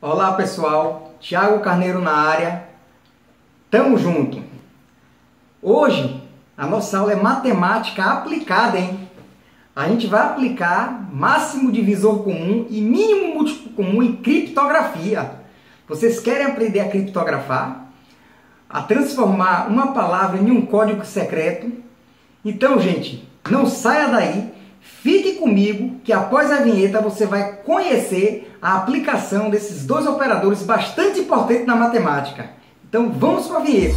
Olá pessoal, Thiago Carneiro na área, tamo junto. Hoje a nossa aula é matemática aplicada, hein? A gente vai aplicar máximo divisor comum e mínimo múltiplo comum em criptografia. Vocês querem aprender a criptografar? A transformar uma palavra em um código secreto? Então, gente, não saia daí Fique comigo que após a vinheta você vai conhecer a aplicação desses dois operadores bastante importantes na matemática. Então vamos para a vinheta.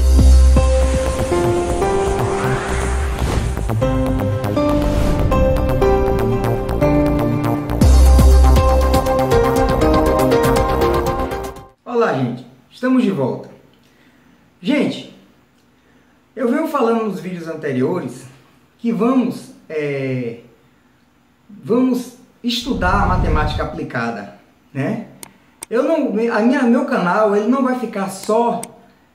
Olá, gente. Estamos de volta. Gente, eu venho falando nos vídeos anteriores que vamos é, vamos estudar a matemática aplicada, né? Eu não, a minha, meu canal ele não vai ficar só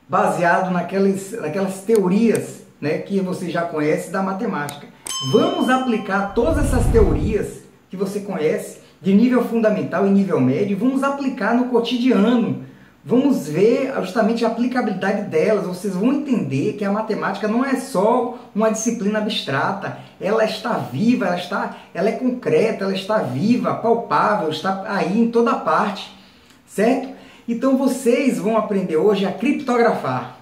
baseado naquelas, naquelas teorias, né, que você já conhece da matemática. Vamos aplicar todas essas teorias que você conhece de nível fundamental e nível médio, vamos aplicar no cotidiano, vamos ver justamente a aplicabilidade delas. Vocês vão entender que a matemática não é só uma disciplina abstrata, ela está viva, ela está, ela é concreta, ela está viva, palpável, está aí em toda parte, certo? Então vocês vão aprender hoje a criptografar.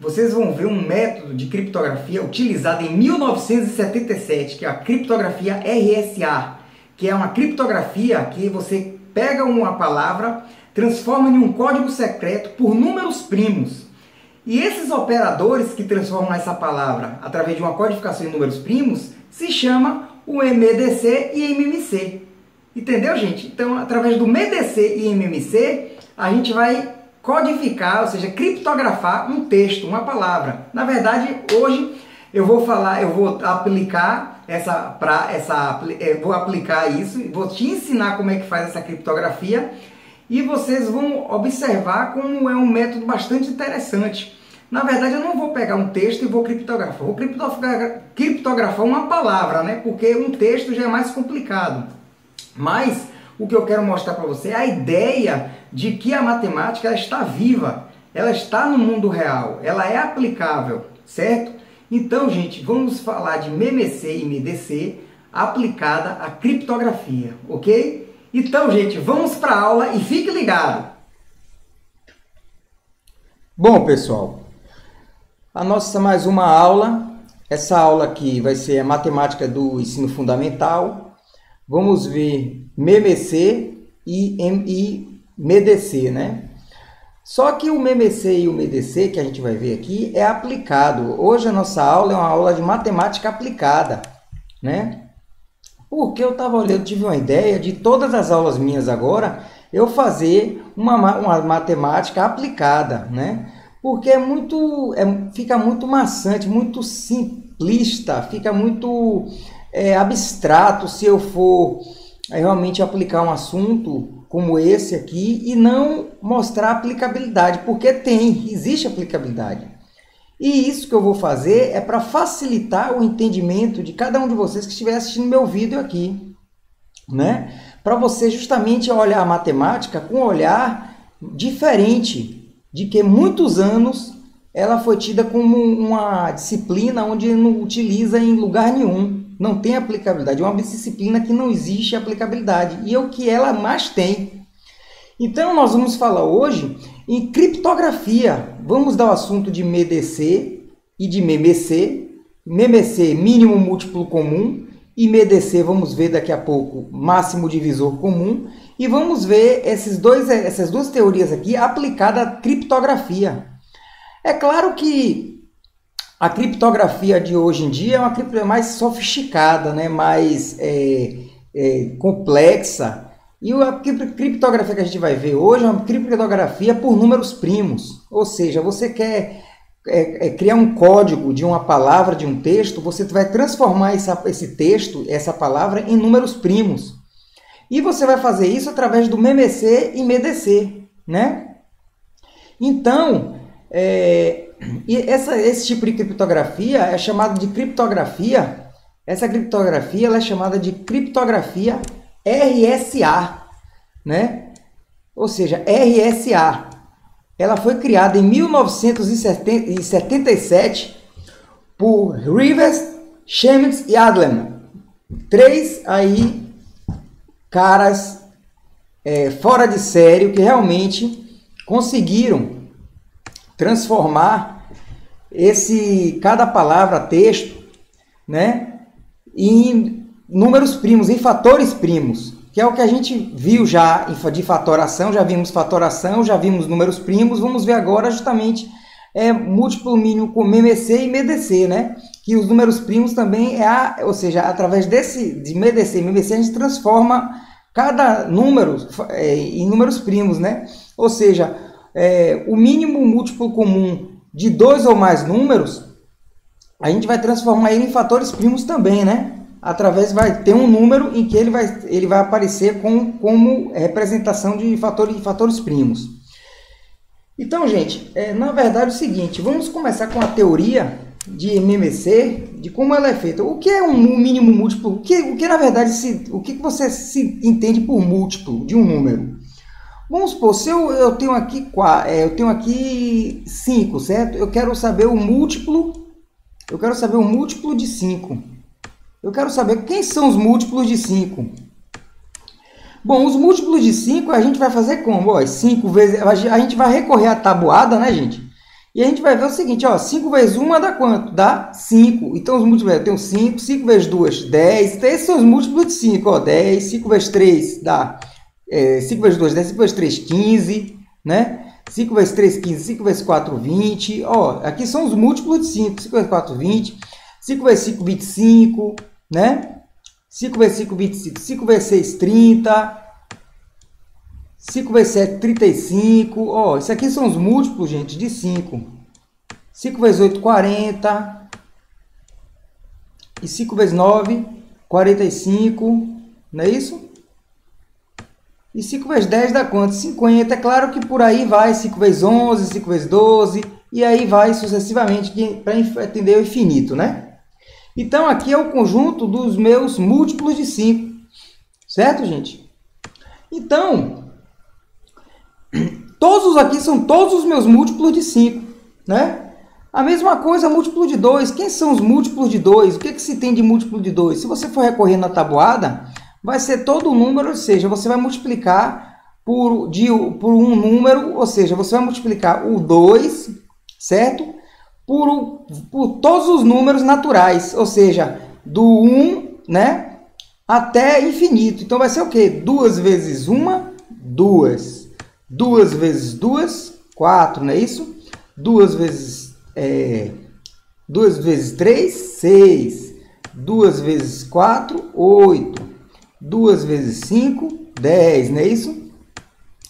Vocês vão ver um método de criptografia utilizado em 1977, que é a criptografia RSA, que é uma criptografia que você pega uma palavra transforma em um código secreto por números primos. E esses operadores que transformam essa palavra através de uma codificação em números primos se chama o MEDC e MMC. Entendeu, gente? Então, através do MEDC e MMC, a gente vai codificar, ou seja, criptografar um texto, uma palavra. Na verdade, hoje eu vou falar, eu vou aplicar essa para essa eu vou aplicar isso, vou te ensinar como é que faz essa criptografia e vocês vão observar como é um método bastante interessante. Na verdade, eu não vou pegar um texto e vou criptografar. Vou criptografar, criptografar uma palavra, né? Porque um texto já é mais complicado. Mas o que eu quero mostrar para você é a ideia de que a matemática está viva, ela está no mundo real, ela é aplicável, certo? Então, gente, vamos falar de MMC e MDC aplicada à criptografia, ok? Então, gente, vamos para a aula e fique ligado. Bom, pessoal, a nossa mais uma aula. Essa aula aqui vai ser a matemática do ensino fundamental. Vamos ver MMC e MEDC, né? Só que o MMC e o MEDC que a gente vai ver aqui é aplicado. Hoje a nossa aula é uma aula de matemática aplicada, né? Porque eu estava olhando, tive uma ideia de todas as aulas minhas agora eu fazer uma, uma matemática aplicada, né? Porque é muito, é, fica muito maçante, muito simplista, fica muito é, abstrato se eu for é, realmente aplicar um assunto como esse aqui e não mostrar aplicabilidade, porque tem, existe aplicabilidade. E isso que eu vou fazer é para facilitar o entendimento de cada um de vocês que estiver assistindo meu vídeo aqui, né? Para você justamente olhar a matemática com um olhar diferente de que muitos anos ela foi tida como uma disciplina onde não utiliza em lugar nenhum, não tem aplicabilidade, é uma disciplina que não existe aplicabilidade e é o que ela mais tem. Então nós vamos falar hoje em criptografia, vamos dar o assunto de MEDC e de MEMC. MEMC, mínimo múltiplo comum, e MEDC, vamos ver daqui a pouco, máximo divisor comum. E vamos ver esses dois, essas duas teorias aqui aplicadas à criptografia. É claro que a criptografia de hoje em dia é uma criptografia mais sofisticada, né? mais é, é, complexa, e a criptografia que a gente vai ver hoje é uma criptografia por números primos. Ou seja, você quer é, é, criar um código de uma palavra, de um texto, você vai transformar essa, esse texto, essa palavra, em números primos. E você vai fazer isso através do MMC e MEDC, né? Então, é, essa, esse tipo de criptografia é chamado de criptografia. Essa criptografia é chamada de criptografia RSA, né? ou seja, RSA. Ela foi criada em 1977 por Rivers, Chemitz e Adleman. Três aí caras é, fora de sério que realmente conseguiram transformar esse cada palavra texto, né, em números primos, em fatores primos, que é o que a gente viu já de fatoração, já vimos fatoração, já vimos números primos, vamos ver agora justamente é, múltiplo mínimo com MMC e MDC, né? Que os números primos também é a, ou seja, através desse de MDC e MMC a gente transforma cada número é, em números primos, né? Ou seja, é, o mínimo múltiplo comum de dois ou mais números, a gente vai transformar ele em fatores primos também, né? Através vai ter um número em que ele vai, ele vai aparecer com, como representação de fatores, fatores primos. Então, gente, é, na verdade é o seguinte, vamos começar com a teoria de MMC, de como ela é feita. O que é um mínimo múltiplo? O que, o que na verdade, se, o que você se entende por múltiplo de um número? Vamos supor, se eu, eu tenho aqui é, eu tenho aqui 5, certo? Eu quero saber o múltiplo, eu quero saber o múltiplo de 5. Eu quero saber quem são os múltiplos de 5. Bom, os múltiplos de 5 a gente vai fazer como? Ó, 5 vezes, a gente vai recorrer à tabuada, né, gente? E a gente vai ver o seguinte, ó, 5 vezes 1 dá quanto? Dá 5. Então os múltiplos, eu tenho 5, 5 vezes 2, 10. Então esses são os múltiplos de 5, ó, 10, 5 vezes 3 dá é, 5 vezes 2, 10, 5 vezes 3, 15, né? 5 vezes 3, 15, 5 vezes 4, 20. Ó, aqui são os múltiplos de 5. 5 vezes 4, 20. 5 vezes 5, 25, né? 5 vezes 5, 25. 5 vezes 6, 30. 5 vezes 7, 35. Ó, isso aqui são os múltiplos, gente, de 5. 5 vezes 8, 40. E 5 vezes 9, 45. Não é isso? E 5 vezes 10 dá quanto? 50. É claro que por aí vai 5 vezes 11, 5 vezes 12, e aí vai sucessivamente para entender o infinito, né? Então aqui é o conjunto dos meus múltiplos de 5. Certo, gente? Então, todos aqui são todos os meus múltiplos de 5, né? A mesma coisa, múltiplo de 2. Quem são os múltiplos de 2? O que, que se tem de múltiplo de 2? Se você for recorrer na tabuada, vai ser todo o número, ou seja, você vai multiplicar por, de, por um número, ou seja, você vai multiplicar o 2, certo? Por, por todos os números naturais, ou seja, do 1, né? Até infinito. Então vai ser o quê? 2 vezes 1, 2. 2 vezes 2, 4, não é isso? 2 vezes, é, 2 vezes 3, 6. 2 vezes 4, 8. 2 vezes 5, 10, não é isso?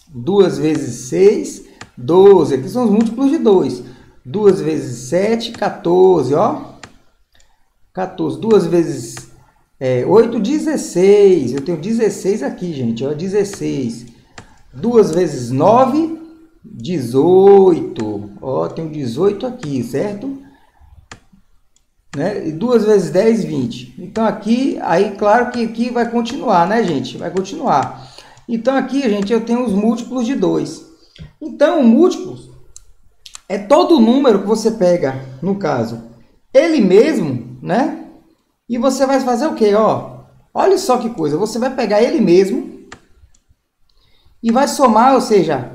2 vezes 6, 12. Aqui são os múltiplos de 2. 2 vezes 7, 14, ó. 14. 2 vezes é, 8, 16. Eu tenho 16 aqui, gente, ó. 16. 2 vezes 9, 18. Ó, tenho 18 aqui, certo? Né? E 2 vezes 10, 20. Então aqui, aí claro que aqui vai continuar, né, gente? Vai continuar. Então aqui, gente, eu tenho os múltiplos de 2. Então, múltiplos é todo número que você pega, no caso, ele mesmo, né? E você vai fazer o quê? Ó, olha só que coisa. Você vai pegar ele mesmo e vai somar, ou seja,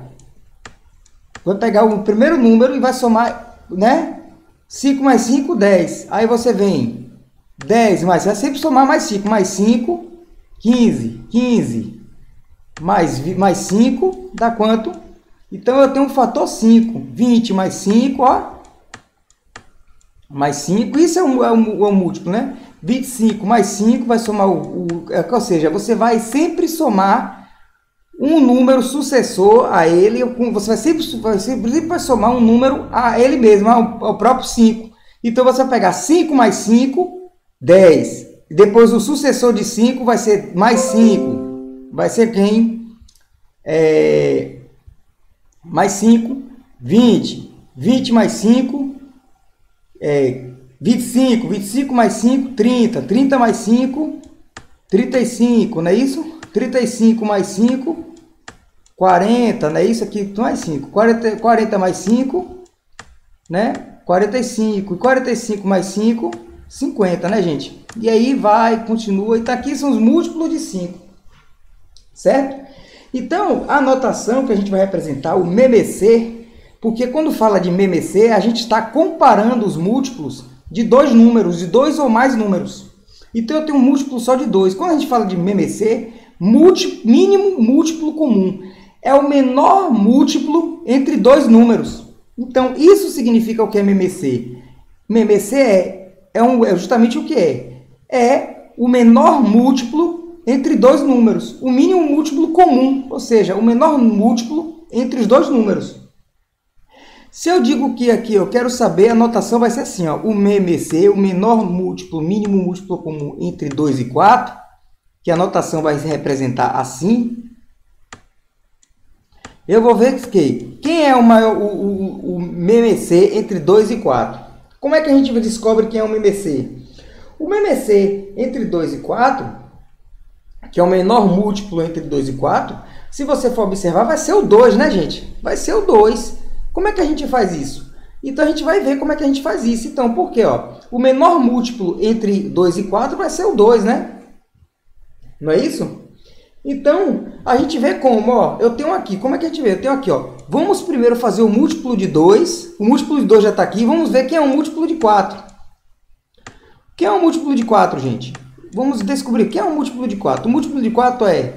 vai pegar o primeiro número e vai somar, né? 5 mais 5, 10. Aí você vem 10 mais, vai sempre somar mais 5, mais 5, 15, 15, mais, mais 5, dá quanto? Então eu tenho um fator 5, 20 mais 5, ó, mais 5, isso é um, é um, é um múltiplo, né? 25 mais 5 vai somar o, o, é, ou seja, você vai sempre somar um número sucessor a ele, você vai sempre, vai sempre vai somar um número a ele mesmo, ao, ao próprio 5. Então você vai pegar 5 mais 5, 10. Depois o sucessor de 5 vai ser mais 5. Vai ser quem? É, mais 5, 20. 20 mais 5, é, 25. 25 mais 5, 30. 30 mais 5, 35, não é isso? 35 mais 5, 40, né? Isso aqui mais 5. 40, 40 mais 5, né? 45. E 45 mais 5, 50, né, gente? E aí vai, continua. E tá aqui são os múltiplos de 5. Certo? Então, a notação que a gente vai representar, o MMC, porque quando fala de MMC, a gente está comparando os múltiplos de dois números, de dois ou mais números. Então, eu tenho um múltiplo só de dois. Quando a gente fala de MMC, mínimo múltiplo comum é o menor múltiplo entre dois números. Então, isso significa o que é MMC? MMC é, é, um, é justamente o que é? É o menor múltiplo entre dois números, o mínimo múltiplo comum, ou seja, o menor múltiplo entre os dois números. Se eu digo que aqui eu quero saber, a notação vai ser assim, ó, o MMC, o menor múltiplo, mínimo múltiplo comum entre 2 e 4, que a notação vai se representar assim, eu vou ver que quem é o maior o, o, o MMC entre 2 e 4. Como é que a gente descobre quem é o MMC? O MMC entre 2 e 4, que é o menor múltiplo entre 2 e 4, se você for observar, vai ser o 2, né, gente? Vai ser o 2. Como é que a gente faz isso? Então a gente vai ver como é que a gente faz isso. Então, por quê? Ó, o menor múltiplo entre 2 e 4 vai ser o 2, né? Não é isso? Então, a gente vê como, ó, eu tenho aqui, como é que a gente vê? Eu tenho aqui, ó, vamos primeiro fazer o múltiplo de 2, o múltiplo de 2 já está aqui, vamos ver quem é o múltiplo de 4. Quem é o múltiplo de 4, gente? Vamos descobrir quem é o múltiplo de 4. O múltiplo de 4 é,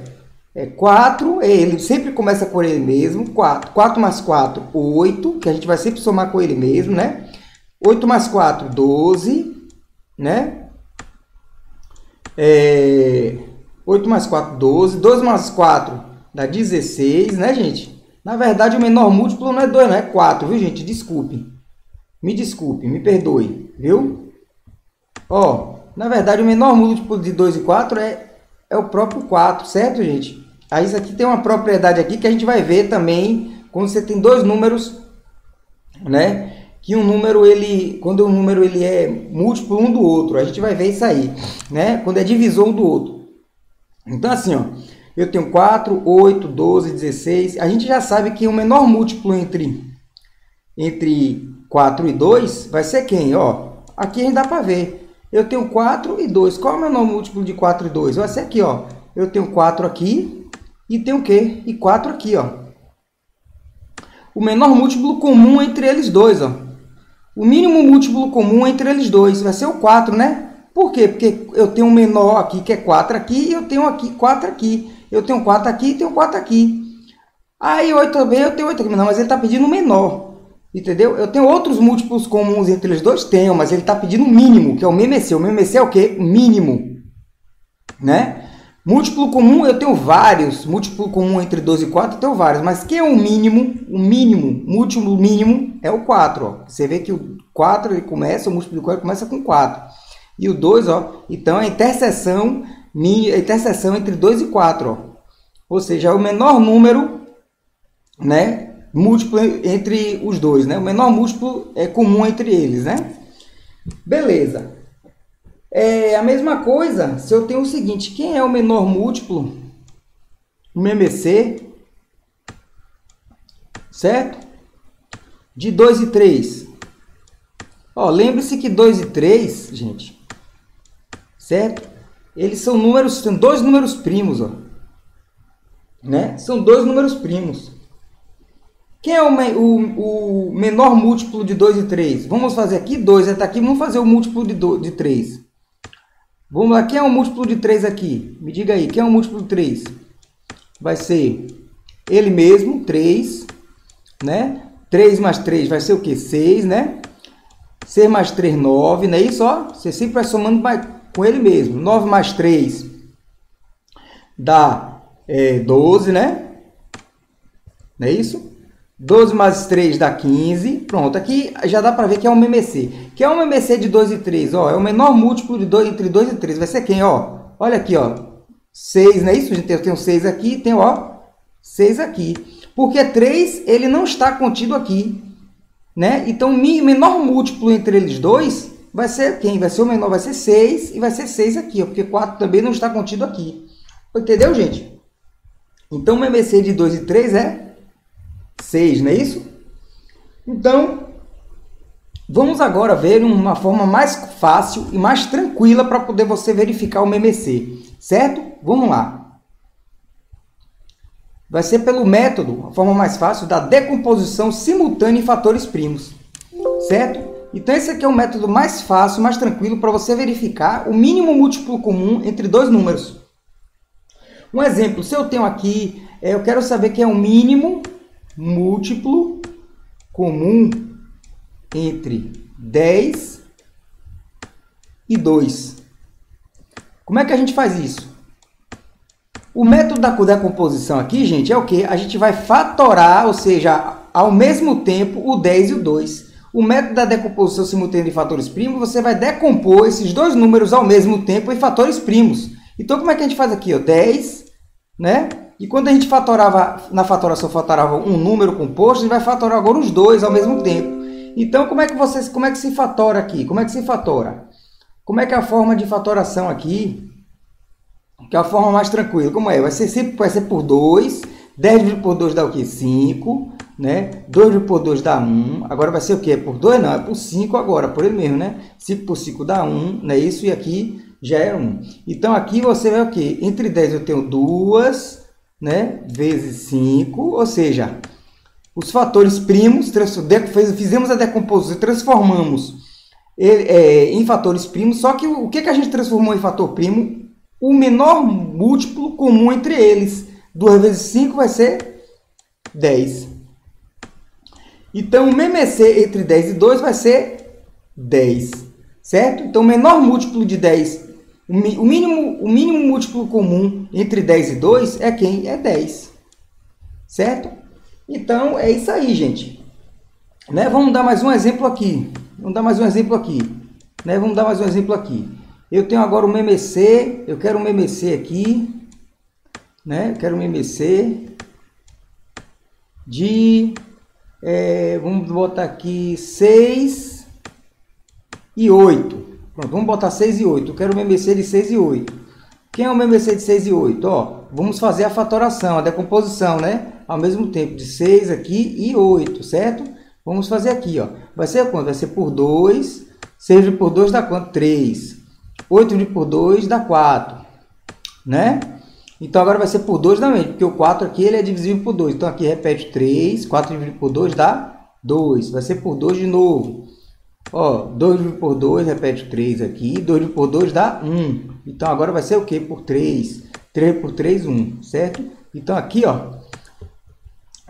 é 4, é, ele sempre começa por ele mesmo, 4. 4 mais 4, 8, que a gente vai sempre somar com ele mesmo, né? 8 mais 4, 12, né? É... 8 mais 4, 12. 12 mais 4 dá 16, né, gente? Na verdade, o menor múltiplo não é 2, não é 4, viu, gente? Desculpe. Me desculpe, me perdoe, viu? Ó, na verdade, o menor múltiplo de 2 e 4 é, é o próprio 4, certo, gente? Aí isso aqui tem uma propriedade aqui que a gente vai ver também quando você tem dois números, né? Que um número, ele, quando um número ele é múltiplo um do outro, a gente vai ver isso aí, né? Quando é divisor um do outro. Então, assim, ó, eu tenho 4, 8, 12, 16. A gente já sabe que o menor múltiplo entre, entre 4 e 2 vai ser quem? Ó, aqui a gente dá para ver. Eu tenho 4 e 2. Qual é o menor múltiplo de 4 e 2? Vai ser aqui, ó. Eu tenho 4 aqui e tenho o quê? E 4 aqui, ó. O menor múltiplo comum entre eles dois, ó. O mínimo múltiplo comum entre eles dois vai ser o 4, né? Por quê? Porque eu tenho um menor aqui que é 4 aqui e eu tenho aqui 4 aqui. Eu tenho 4 aqui e tenho 4 aqui. Aí 8 também eu tenho 8 aqui. Não, mas ele está pedindo o menor. Entendeu? Eu tenho outros múltiplos comuns entre eles dois? Tenho, mas ele está pedindo o mínimo, que é o MMC. O MMC é o quê? Mínimo. Né? Múltiplo comum, eu tenho vários. Múltiplo comum entre 2 e 4, eu tenho vários. Mas quem é o mínimo? O mínimo, múltiplo mínimo é o 4. Ó. Você vê que o 4 ele começa, o múltiplo de 4 começa com 4. E o 2, ó, então a interseção, a interseção entre 2 e 4, ó. Ou seja, é o menor número, né, múltiplo entre os dois, né? O menor múltiplo é comum entre eles, né? Beleza. É a mesma coisa se eu tenho o seguinte, quem é o menor múltiplo? O MMC, certo? De 2 e 3. Ó, lembre-se que 2 e 3, gente, certo? Eles são números, são dois números primos, ó. Né? São dois números primos. Quem é o, o, o menor múltiplo de 2 e 3? Vamos fazer aqui 2, está aqui, vamos fazer o múltiplo de 3. Vamos lá, quem é o múltiplo de 3 aqui? Me diga aí, quem é o múltiplo de 3? Vai ser ele mesmo, 3, né? 3 mais 3 vai ser o quê? 6, né? 6 mais 3, 9, não é isso? Ó? Você sempre vai somando com ele mesmo. 9 mais 3 dá é, 12, né? Não é isso? 12 mais 3 dá 15. Pronto, aqui já dá para ver que é um MMC. Que é um MMC de 2 e 3, ó. É o menor múltiplo de 2 entre 2 e 3. Vai ser quem, ó? Olha aqui, ó. 6, não é isso? Eu tenho 6 aqui, tem, ó, 6 aqui. Porque 3, ele não está contido aqui, né? Então, o menor múltiplo entre eles dois vai ser quem? Vai ser o menor, vai ser 6 e vai ser 6 aqui, ó, porque 4 também não está contido aqui. Entendeu, gente? Então, o MMC de 2 e 3 é 6, não é isso? Então, vamos agora ver uma forma mais fácil e mais tranquila para poder você verificar o MMC, certo? Vamos lá. Vai ser pelo método, a forma mais fácil, da decomposição simultânea em fatores primos, certo? Então esse aqui é o método mais fácil, mais tranquilo para você verificar o mínimo múltiplo comum entre dois números. Um exemplo, se eu tenho aqui, é, eu quero saber que é o mínimo múltiplo comum entre 10 e 2. Como é que a gente faz isso? O método da decomposição aqui, gente, é o que? A gente vai fatorar, ou seja, ao mesmo tempo, o 10 e o 2. O método da decomposição simultânea de fatores primos, você vai decompor esses dois números ao mesmo tempo em fatores primos. Então, como é que a gente faz aqui? Ó? 10, né? E quando a gente fatorava, na fatoração, fatorava um número composto, a gente vai fatorar agora os dois ao mesmo tempo. Então, como é que você, como é que se fatora aqui? Como é que se fatora? Como é que é a forma de fatoração aqui? Que é a forma mais tranquila. Como é? Vai ser sempre vai ser por 2. 10 dividido por 2 dá o quê? 5 né? 2 por 2 dá 1. Agora vai ser o quê? Por 2 não, é por 5 agora, por ele mesmo, né? 5 por 5 dá 1, não é isso? E aqui já é 1. Então aqui você vai o quê? Entre 10 eu tenho 2, né? Vezes 5, ou seja, os fatores primos, fizemos a decomposição, transformamos é, em fatores primos, só que o que, que a gente transformou em fator primo? O menor múltiplo comum entre eles. 2 vezes 5 vai ser 10. Então, o MMC entre 10 e 2 vai ser 10, certo? Então, o menor múltiplo de 10, o mínimo, o mínimo múltiplo comum entre 10 e 2 é quem? É 10, certo? Então, é isso aí, gente. Né? Vamos dar mais um exemplo aqui. Vamos dar mais um exemplo aqui. Né? Vamos dar mais um exemplo aqui. Eu tenho agora o MMC, eu quero um MMC aqui, né? Eu quero um MMC de é, vamos botar aqui 6 e 8. Pronto, vamos botar 6 e 8. Eu quero o MMC de 6 e 8. Quem é o MMC de 6 e 8? Ó, vamos fazer a fatoração, a decomposição, né? Ao mesmo tempo, de 6 aqui e 8, certo? Vamos fazer aqui, ó. Vai ser quanto? Vai ser por 2. 6 dividido por 2 dá quanto? 3. 8 dividido por 2 dá 4, né? Então agora vai ser por 2 também, porque o 4 aqui ele é divisível por 2. Então aqui repete 3, 4 dividido por 2 dá 2. Vai ser por 2 de novo. Ó, 2 dividido por 2, repete 3 aqui. 2 dividido por 2 dá 1. Então agora vai ser o que? Por 3. 3 por 3, 1, certo? Então aqui, ó,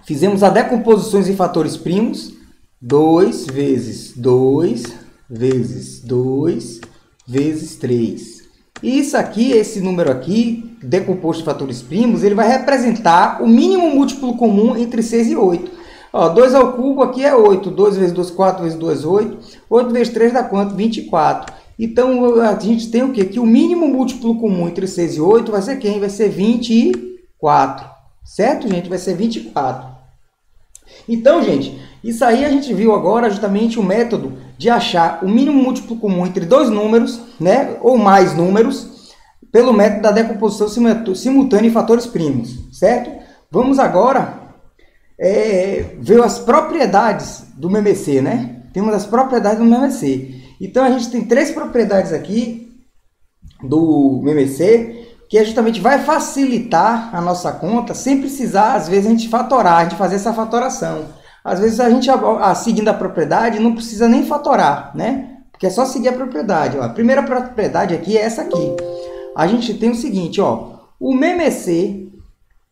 fizemos a decomposições em fatores primos. 2 vezes 2 vezes 2 vezes 3. E isso aqui, esse número aqui, decomposto em fatores primos, ele vai representar o mínimo múltiplo comum entre 6 e 8. Ó, 2 ao cubo aqui é 8. 2 vezes 2, 4 vezes 2, 8. 8 vezes 3 dá quanto? 24. Então, a gente tem o quê? Que o mínimo múltiplo comum entre 6 e 8 vai ser quem? Vai ser 24. Certo, gente? Vai ser 24. Então, gente, isso aí a gente viu agora justamente o método de achar o mínimo múltiplo comum entre dois números, né, ou mais números, pelo método da decomposição simultânea em fatores primos, certo? Vamos agora é, as propriedades do MMC, né? Temos as propriedades do MMC. Então a gente tem três propriedades aqui do MMC que justamente vai facilitar a nossa conta sem precisar, às vezes, a gente fatorar, a gente fazer essa fatoração. Às vezes a gente, a, seguindo a propriedade, não precisa nem fatorar, né? Porque é só seguir a propriedade. Ó. A primeira propriedade aqui é essa aqui. A gente tem o seguinte, ó. O MMC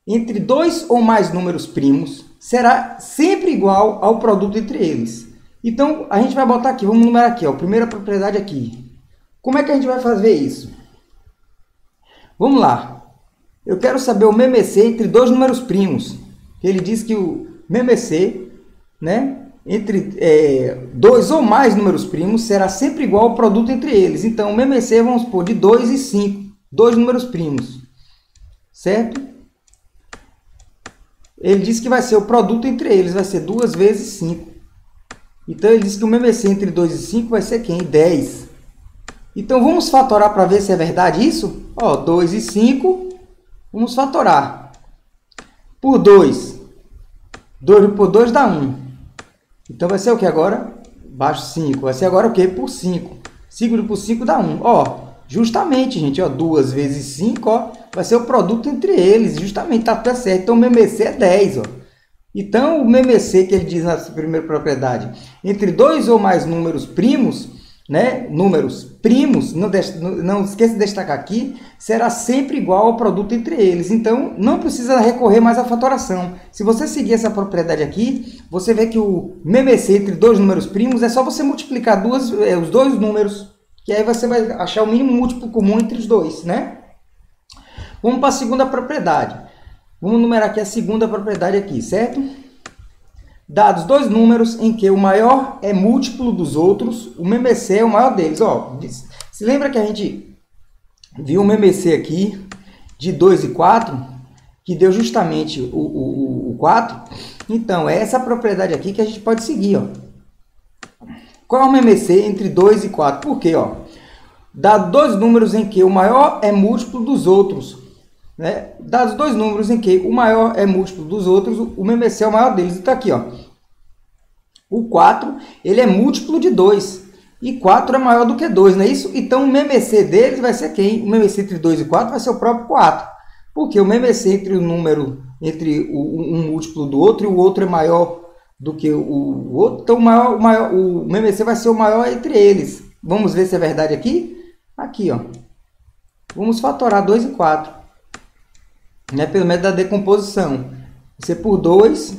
entre dois ou mais números primos será sempre igual ao produto entre eles. Então, a gente vai botar aqui, vamos numerar aqui, ó, primeira propriedade aqui. Como é que a gente vai fazer isso? Vamos lá. Eu quero saber o MMC entre dois números primos. Ele diz que o MMC né, entre é, dois ou mais números primos será sempre igual ao produto entre eles. Então, o MMC, vamos supor, de 2 e 5, dois números primos, certo? Ele diz que vai ser o produto entre eles, vai ser 2 vezes 5. Então, ele diz que o MMC entre 2 e 5 vai ser quem? 10. Então, vamos fatorar para ver se é verdade isso? Ó, 2 e 5, vamos fatorar. por 2. 2 por 2 dá 1. Então vai ser o que agora? Baixo 5. Vai ser agora o que? Por 5. 5 por 5 dá 1. Ó, justamente, gente, ó, 2 vezes 5, ó, vai ser o produto entre eles. Justamente, tá tudo certo. Então o MMC é 10, ó. Então, o MMC que ele diz na primeira propriedade, entre dois ou mais números primos, né, números primos, não, não esqueça de destacar aqui, será sempre igual ao produto entre eles. Então, não precisa recorrer mais à fatoração. Se você seguir essa propriedade aqui, você vê que o MMC entre dois números primos é só você multiplicar duas, é, os dois números, que aí você vai achar o mínimo múltiplo comum entre os dois, né? Vamos para a segunda propriedade. Vamos numerar aqui a segunda propriedade aqui, certo? dados dois números em que o maior é múltiplo dos outros, o MMC é o maior deles. Ó, se lembra que a gente viu um MMC aqui de 2 e 4, que deu justamente o, o, o 4? Então, é essa propriedade aqui que a gente pode seguir. Ó. Qual é o MMC entre 2 e 4? Por quê? Ó? Dado dois números em que o maior é múltiplo dos outros, né? Dados dois números em que o maior é múltiplo dos outros, o MMC é o maior deles. Está aqui, ó. O 4 ele é múltiplo de 2. E 4 é maior do que 2, não é isso? Então o MMC deles vai ser quem? O MMC entre 2 e 4 vai ser o próprio 4. Porque o MMC entre o número, entre o, um múltiplo do outro e o outro é maior do que o, outro. Então o, maior, o, maior, o MMC vai ser o maior entre eles. Vamos ver se é verdade aqui? Aqui, ó. Vamos fatorar 2 e 4 né, pelo método da decomposição. Você por 2,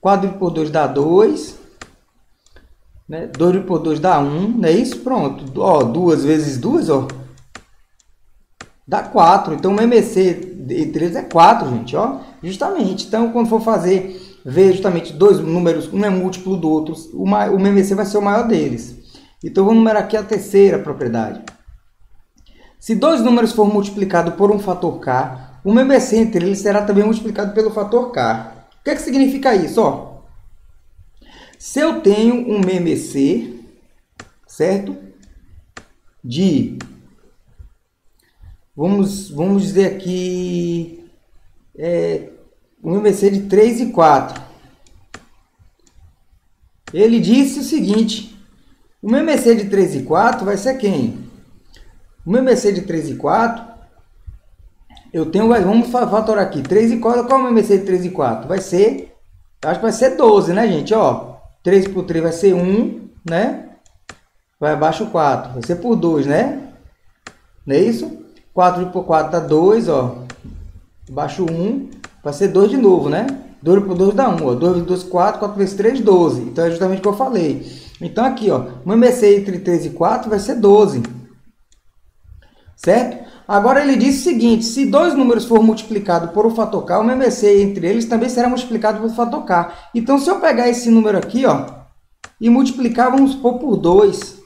4 por 2 dá 2, né, 2 por 2 dá 1, não é isso? Pronto, ó, 2 vezes 2, ó, dá 4. Então, o MMC entre eles é 4, gente, ó, justamente. Então, quando for fazer, ver justamente dois números, um é múltiplo do outro, o, o MMC vai ser o maior deles. Então, vou numerar aqui a terceira propriedade. Se dois números for multiplicados por um fator k, o MMC entre eles será também multiplicado pelo fator k. O que, é que significa isso? Ó, se eu tenho um MMC, certo? De, vamos, vamos dizer aqui, é, um MMC de 3 e 4. Ele disse o seguinte, o MMC de 3 e 4 vai ser quem? O meu MMC de 3 e 4, eu tenho, vamos fatorar aqui, 3 e 4, qual é o meu MMC de 3 e 4? Vai ser, acho que vai ser 12, né, gente? Ó, 3 por 3 vai ser 1, né? Vai abaixo 4, vai ser por 2, né? Não é isso? 4 por 4 dá 2, ó. Abaixo 1, vai ser 2 de novo, né? 2 por 2 dá 1, ó. 2 vezes 2, 4, 4 vezes 3, 12. Então é justamente o que eu falei. Então aqui, ó, o MMC entre 3 e 4 vai ser 12 certo? Agora ele diz o seguinte, se dois números for multiplicado por um fator k, o MMC entre eles também será multiplicado por fator k. Então, se eu pegar esse número aqui, ó, e multiplicar, vamos supor, por 2,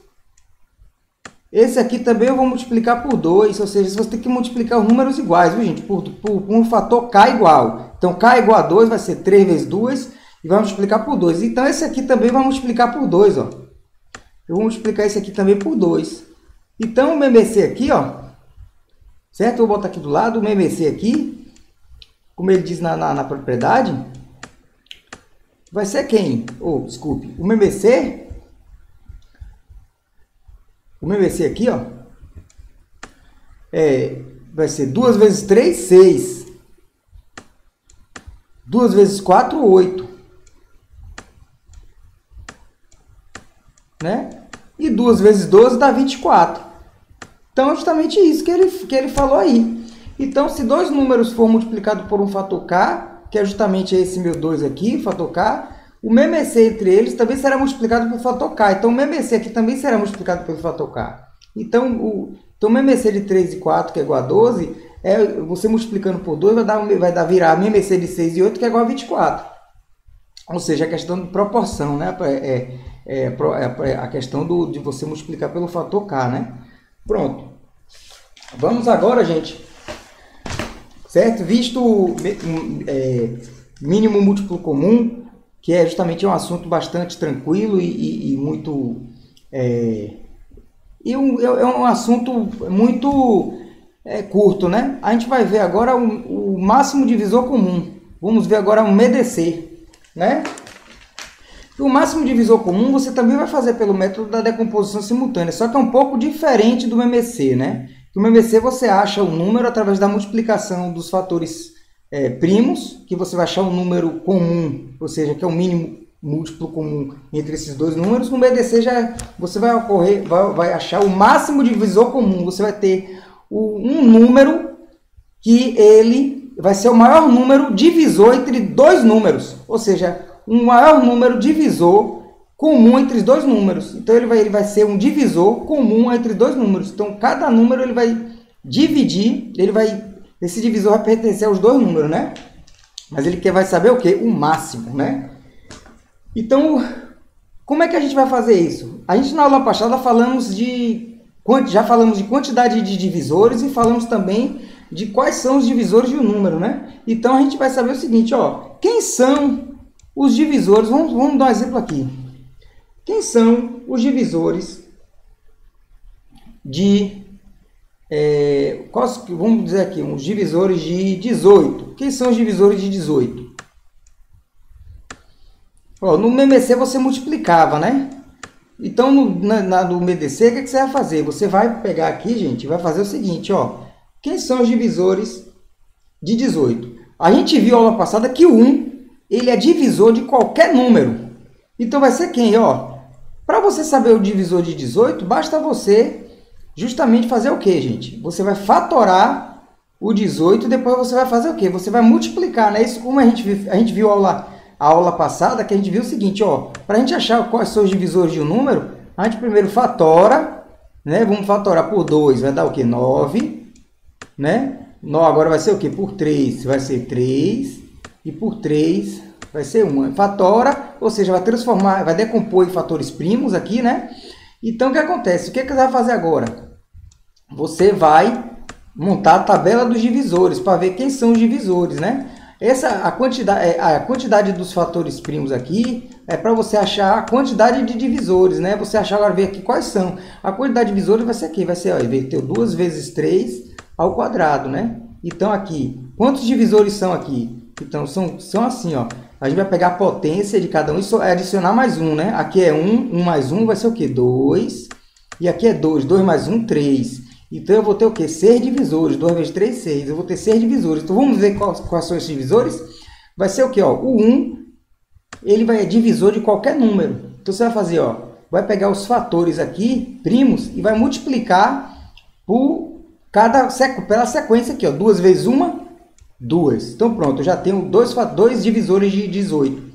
esse aqui também eu vou multiplicar por 2, ou seja, você tem que multiplicar os números iguais, viu, gente? Por, por, por um fator k igual. Então, k igual a 2 vai ser 3 vezes 2 e vai multiplicar por 2. Então, esse aqui também vai multiplicar por 2, ó. Eu vou multiplicar esse aqui também por 2. Então, o MMC aqui, ó, Certo? vou botar aqui do lado o MMC aqui, como ele diz na, na, na propriedade, vai ser quem? Oh, desculpe, o MMC, o MMC aqui, ó, é, vai ser 2 vezes 3, 6. 2 vezes 4, 8. Né? E 2 vezes 12 dá 24. Então, é justamente isso que ele, que ele falou aí. Então, se dois números for multiplicado por um fator k, que é justamente esse meu 2 aqui, fator k, o MMC entre eles também será multiplicado pelo fator k. Então, o MMC aqui também será multiplicado pelo fator k. Então, o, então, o MMC de 3 e 4, que é igual a 12, é, você multiplicando por 2 vai dar, vai dar virar MMC de 6 e 8, que é igual a 24. Ou seja, a questão de proporção, né? É, é, é, é a questão do, de você multiplicar pelo fator k, né? Pronto. Vamos agora, gente. Certo? Visto é, mínimo múltiplo comum, que é justamente um assunto bastante tranquilo e, e, e muito. É, e um, é, é um assunto muito é curto, né? A gente vai ver agora o, o máximo divisor comum. Vamos ver agora o MEDC, né? O máximo divisor comum você também vai fazer pelo método da decomposição simultânea, só que é um pouco diferente do MMC, né? No MMC você acha o número através da multiplicação dos fatores é, primos, que você vai achar um número comum, ou seja, que é o mínimo múltiplo comum entre esses dois números. No BDC já você vai ocorrer, vai, vai achar o máximo divisor comum. Você vai ter o, um número que ele vai ser o maior número divisor entre dois números, ou seja, um maior número divisor comum entre os dois números. Então ele vai, ele vai ser um divisor comum entre dois números. Então cada número ele vai dividir, ele vai esse divisor vai pertencer aos dois números, né? Mas ele quer vai saber o que? O máximo, né? Então, como é que a gente vai fazer isso? A gente na aula passada falamos de já falamos de quantidade de divisores e falamos também de quais são os divisores de um número, né? Então a gente vai saber o seguinte, ó, quem são os divisores? Vamos, vamos dar um exemplo aqui. Quem são os divisores de é, quais, vamos dizer aqui, os divisores de 18. Quem são os divisores de 18? Ó, no MMC você multiplicava, né? Então, no, na, no MDC, o que, que, você vai fazer? Você vai pegar aqui, gente, vai fazer o seguinte, ó. Quem são os divisores de 18? A gente viu aula passada que o 1, ele é divisor de qualquer número. Então, vai ser quem, ó? Para você saber o divisor de 18, basta você justamente fazer o que, gente? Você vai fatorar o 18 e depois você vai fazer o que? Você vai multiplicar, né? Isso como a gente, viu, a gente viu aula a aula passada que a gente viu o seguinte, ó, para a gente achar quais são os divisores de um número, a gente primeiro fatora, né? Vamos fatorar por 2, vai dar o que? 9, né? Agora vai ser o que? Por 3 vai ser 3 e por 3 vai ser 1. Fatora, ou seja, vai transformar, vai decompor em fatores primos aqui, né? Então o que acontece? O que, é que você vai fazer agora? Você vai montar a tabela dos divisores para ver quem são os divisores, né? Essa a quantidade, é, a quantidade dos fatores primos aqui é para você achar a quantidade de divisores, né? Você achar agora ver aqui quais são. A quantidade de divisores vai ser aqui, vai ser, ó, ter 2 vezes 3 ao quadrado, né? Então aqui, quantos divisores são aqui? Então são, são assim, ó. A gente vai pegar a potência de cada um e adicionar mais um, né? Aqui é 1, 1 mais 1 vai ser o quê? 2. E aqui é 2, 2 mais 1, 3. Então eu vou ter o quê? 6 divisores. 2 vezes 3, 6. Eu vou ter 6 divisores. Então vamos ver quais, quais são esses divisores? Vai ser o quê? Ó, o 1, ele vai é divisor de qualquer número. Então você vai fazer, ó, vai pegar os fatores aqui, primos, e vai multiplicar por cada pela sequência aqui, ó. 2 vezes 1, 2. Então pronto, eu já tenho dois, dois divisores de 18.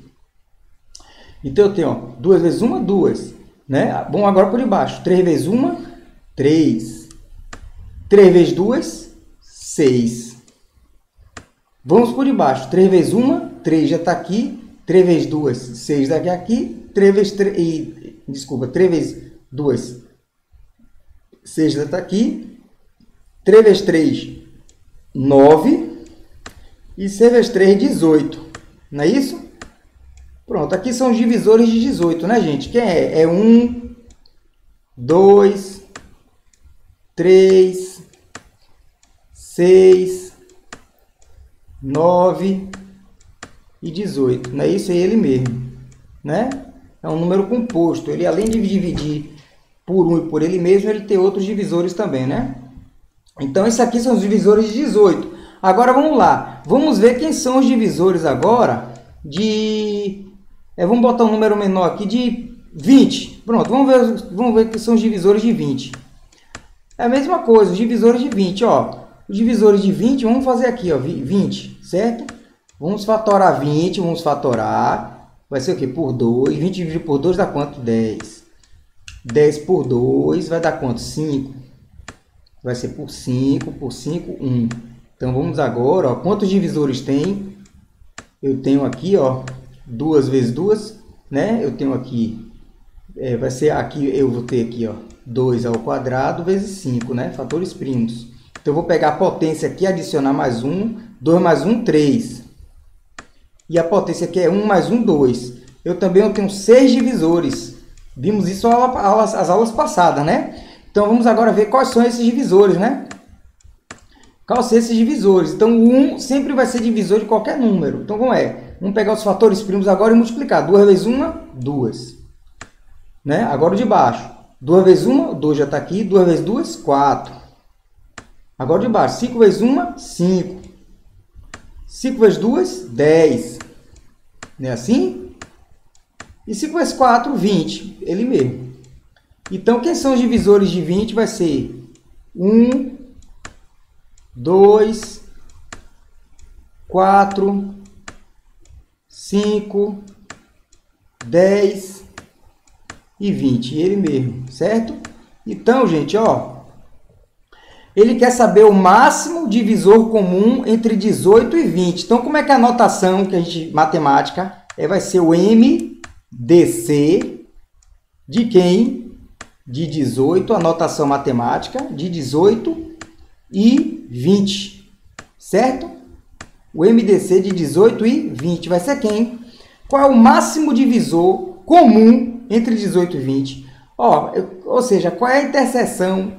Então eu tenho, ó, 2 vezes 1, 2. Né? Bom, agora por debaixo. 3 vezes 1, 3. 3 vezes 2, 6. Vamos por debaixo. 3 vezes 1, 3 já está aqui. 3 vezes 2, 6 daqui a aqui. 3 vezes 3, e, desculpa, 3 vezes 2, 6 já está aqui. 3 vezes 3, 9. E 6 vezes 3, 18. Não é isso? Pronto, aqui são os divisores de 18, né, gente? Quem é? É 1, 2, 3, 6, 9 e 18. Não é isso? É ele mesmo. Né? É um número composto. Ele, além de dividir por 1 e por ele mesmo, ele tem outros divisores também, né? Então, esses aqui são os divisores de 18. Agora, vamos lá. Vamos ver quem são os divisores agora de... É, vamos botar um número menor aqui de 20. Pronto, vamos ver, vamos ver que são os divisores de 20. É a mesma coisa, os divisores de 20, ó. Os divisores de 20, vamos fazer aqui, ó, 20, certo? Vamos fatorar 20, vamos fatorar. Vai ser o quê? Por 2. 20 dividido por 2 dá quanto? 10. 10 por 2 vai dar quanto? 5. Vai ser por 5, por 5, 1. Então vamos agora, ó, quantos divisores tem? Eu tenho aqui, ó, 2 vezes 2, né? Eu tenho aqui, é, vai ser aqui, eu vou ter aqui, ó, 2 ao quadrado vezes 5, né? Fatores primos. Então, eu vou pegar a potência aqui, adicionar mais 1. 2 mais 1, 3. E a potência aqui é 1 mais 1, 2. Eu também tenho 6 divisores. Vimos isso nas aulas passadas, né? Então, vamos agora ver quais são esses divisores, né? São esses divisores? Então, o 1 sempre vai ser divisor de qualquer número. Então, como é? Vamos pegar os fatores primos agora e multiplicar. 2 vezes 1, 2. Né? Agora o de baixo. 2 vezes 1, 2 já está aqui. 2 vezes 2, 4. Agora o de baixo. 5 vezes 1, 5. 5 vezes 2, 10. Não é assim? E 5 vezes 4, 20. Ele mesmo. Então, quem são os divisores de 20? Vai ser 1, 2, 4, 5, 10 e 20. Ele mesmo, certo? Então, gente, ó. Ele quer saber o máximo divisor comum entre 18 e 20. Então, como é que a notação que a gente, matemática, é, vai ser o MDC de quem? De 18, a notação matemática, de 18 e 20, certo? O MDC de 18 e 20 vai ser quem? Qual é o máximo divisor comum entre 18 e 20? Ó, ou seja, qual é a interseção,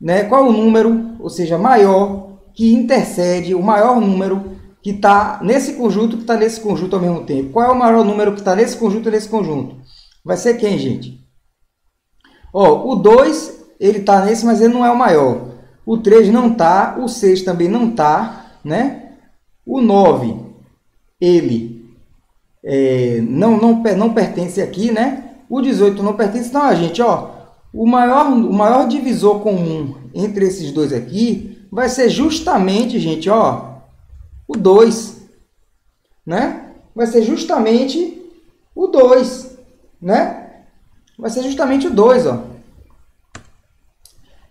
né? qual é o número, ou seja, maior, que intercede o maior número que está nesse conjunto que está nesse conjunto ao mesmo tempo. Qual é o maior número que está nesse conjunto e nesse conjunto? Vai ser quem, gente? Ó, o 2, ele está nesse, mas ele não é o maior. O 3 não está, o 6 também não está, né? O 9, ele é, não, não, não pertence aqui, né? O 18 não pertence. Então, a gente, ó, o maior, o maior divisor comum entre esses dois aqui vai ser justamente, gente, ó, o 2, né? Vai ser justamente o 2, né? Vai ser justamente o 2, ó.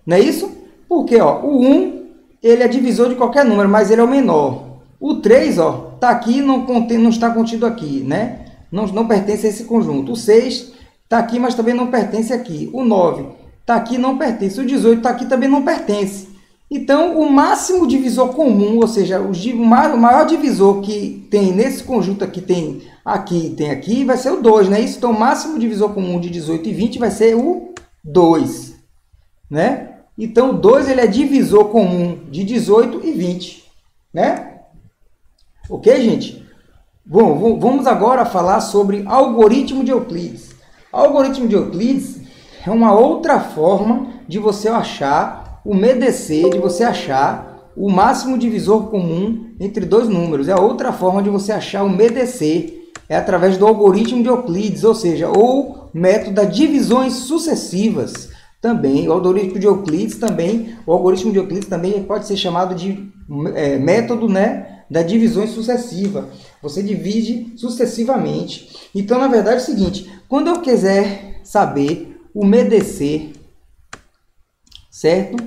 Não é isso? Porque ó, o 1 ele é divisor de qualquer número, mas ele é o menor. O 3 ó, tá aqui não não está contido aqui, né? Não, não pertence a esse conjunto. O 6 está aqui, mas também não pertence aqui. O 9 está aqui, não pertence. O 18 está aqui, também não pertence. Então, o máximo divisor comum, ou seja, o maior divisor que tem nesse conjunto aqui, tem aqui tem aqui, vai ser o 2, né? Isso, então, o máximo divisor comum de 18 e 20 vai ser o 2, né? Então, o 2 ele é divisor comum de 18 e 20, né? Ok, gente? Bom, vamos agora falar sobre algoritmo de Euclides. Algoritmo de Euclides é uma outra forma de você achar o MDC, de você achar o máximo divisor comum entre dois números. É outra forma de você achar o MDC, é através do algoritmo de Euclides, ou seja, ou método das divisões sucessivas também, o algoritmo de Euclides também, o algoritmo de Euclides também pode ser chamado de é, método né, da divisão sucessiva. Você divide sucessivamente. Então, na verdade, é o seguinte, quando eu quiser saber o MDC, certo?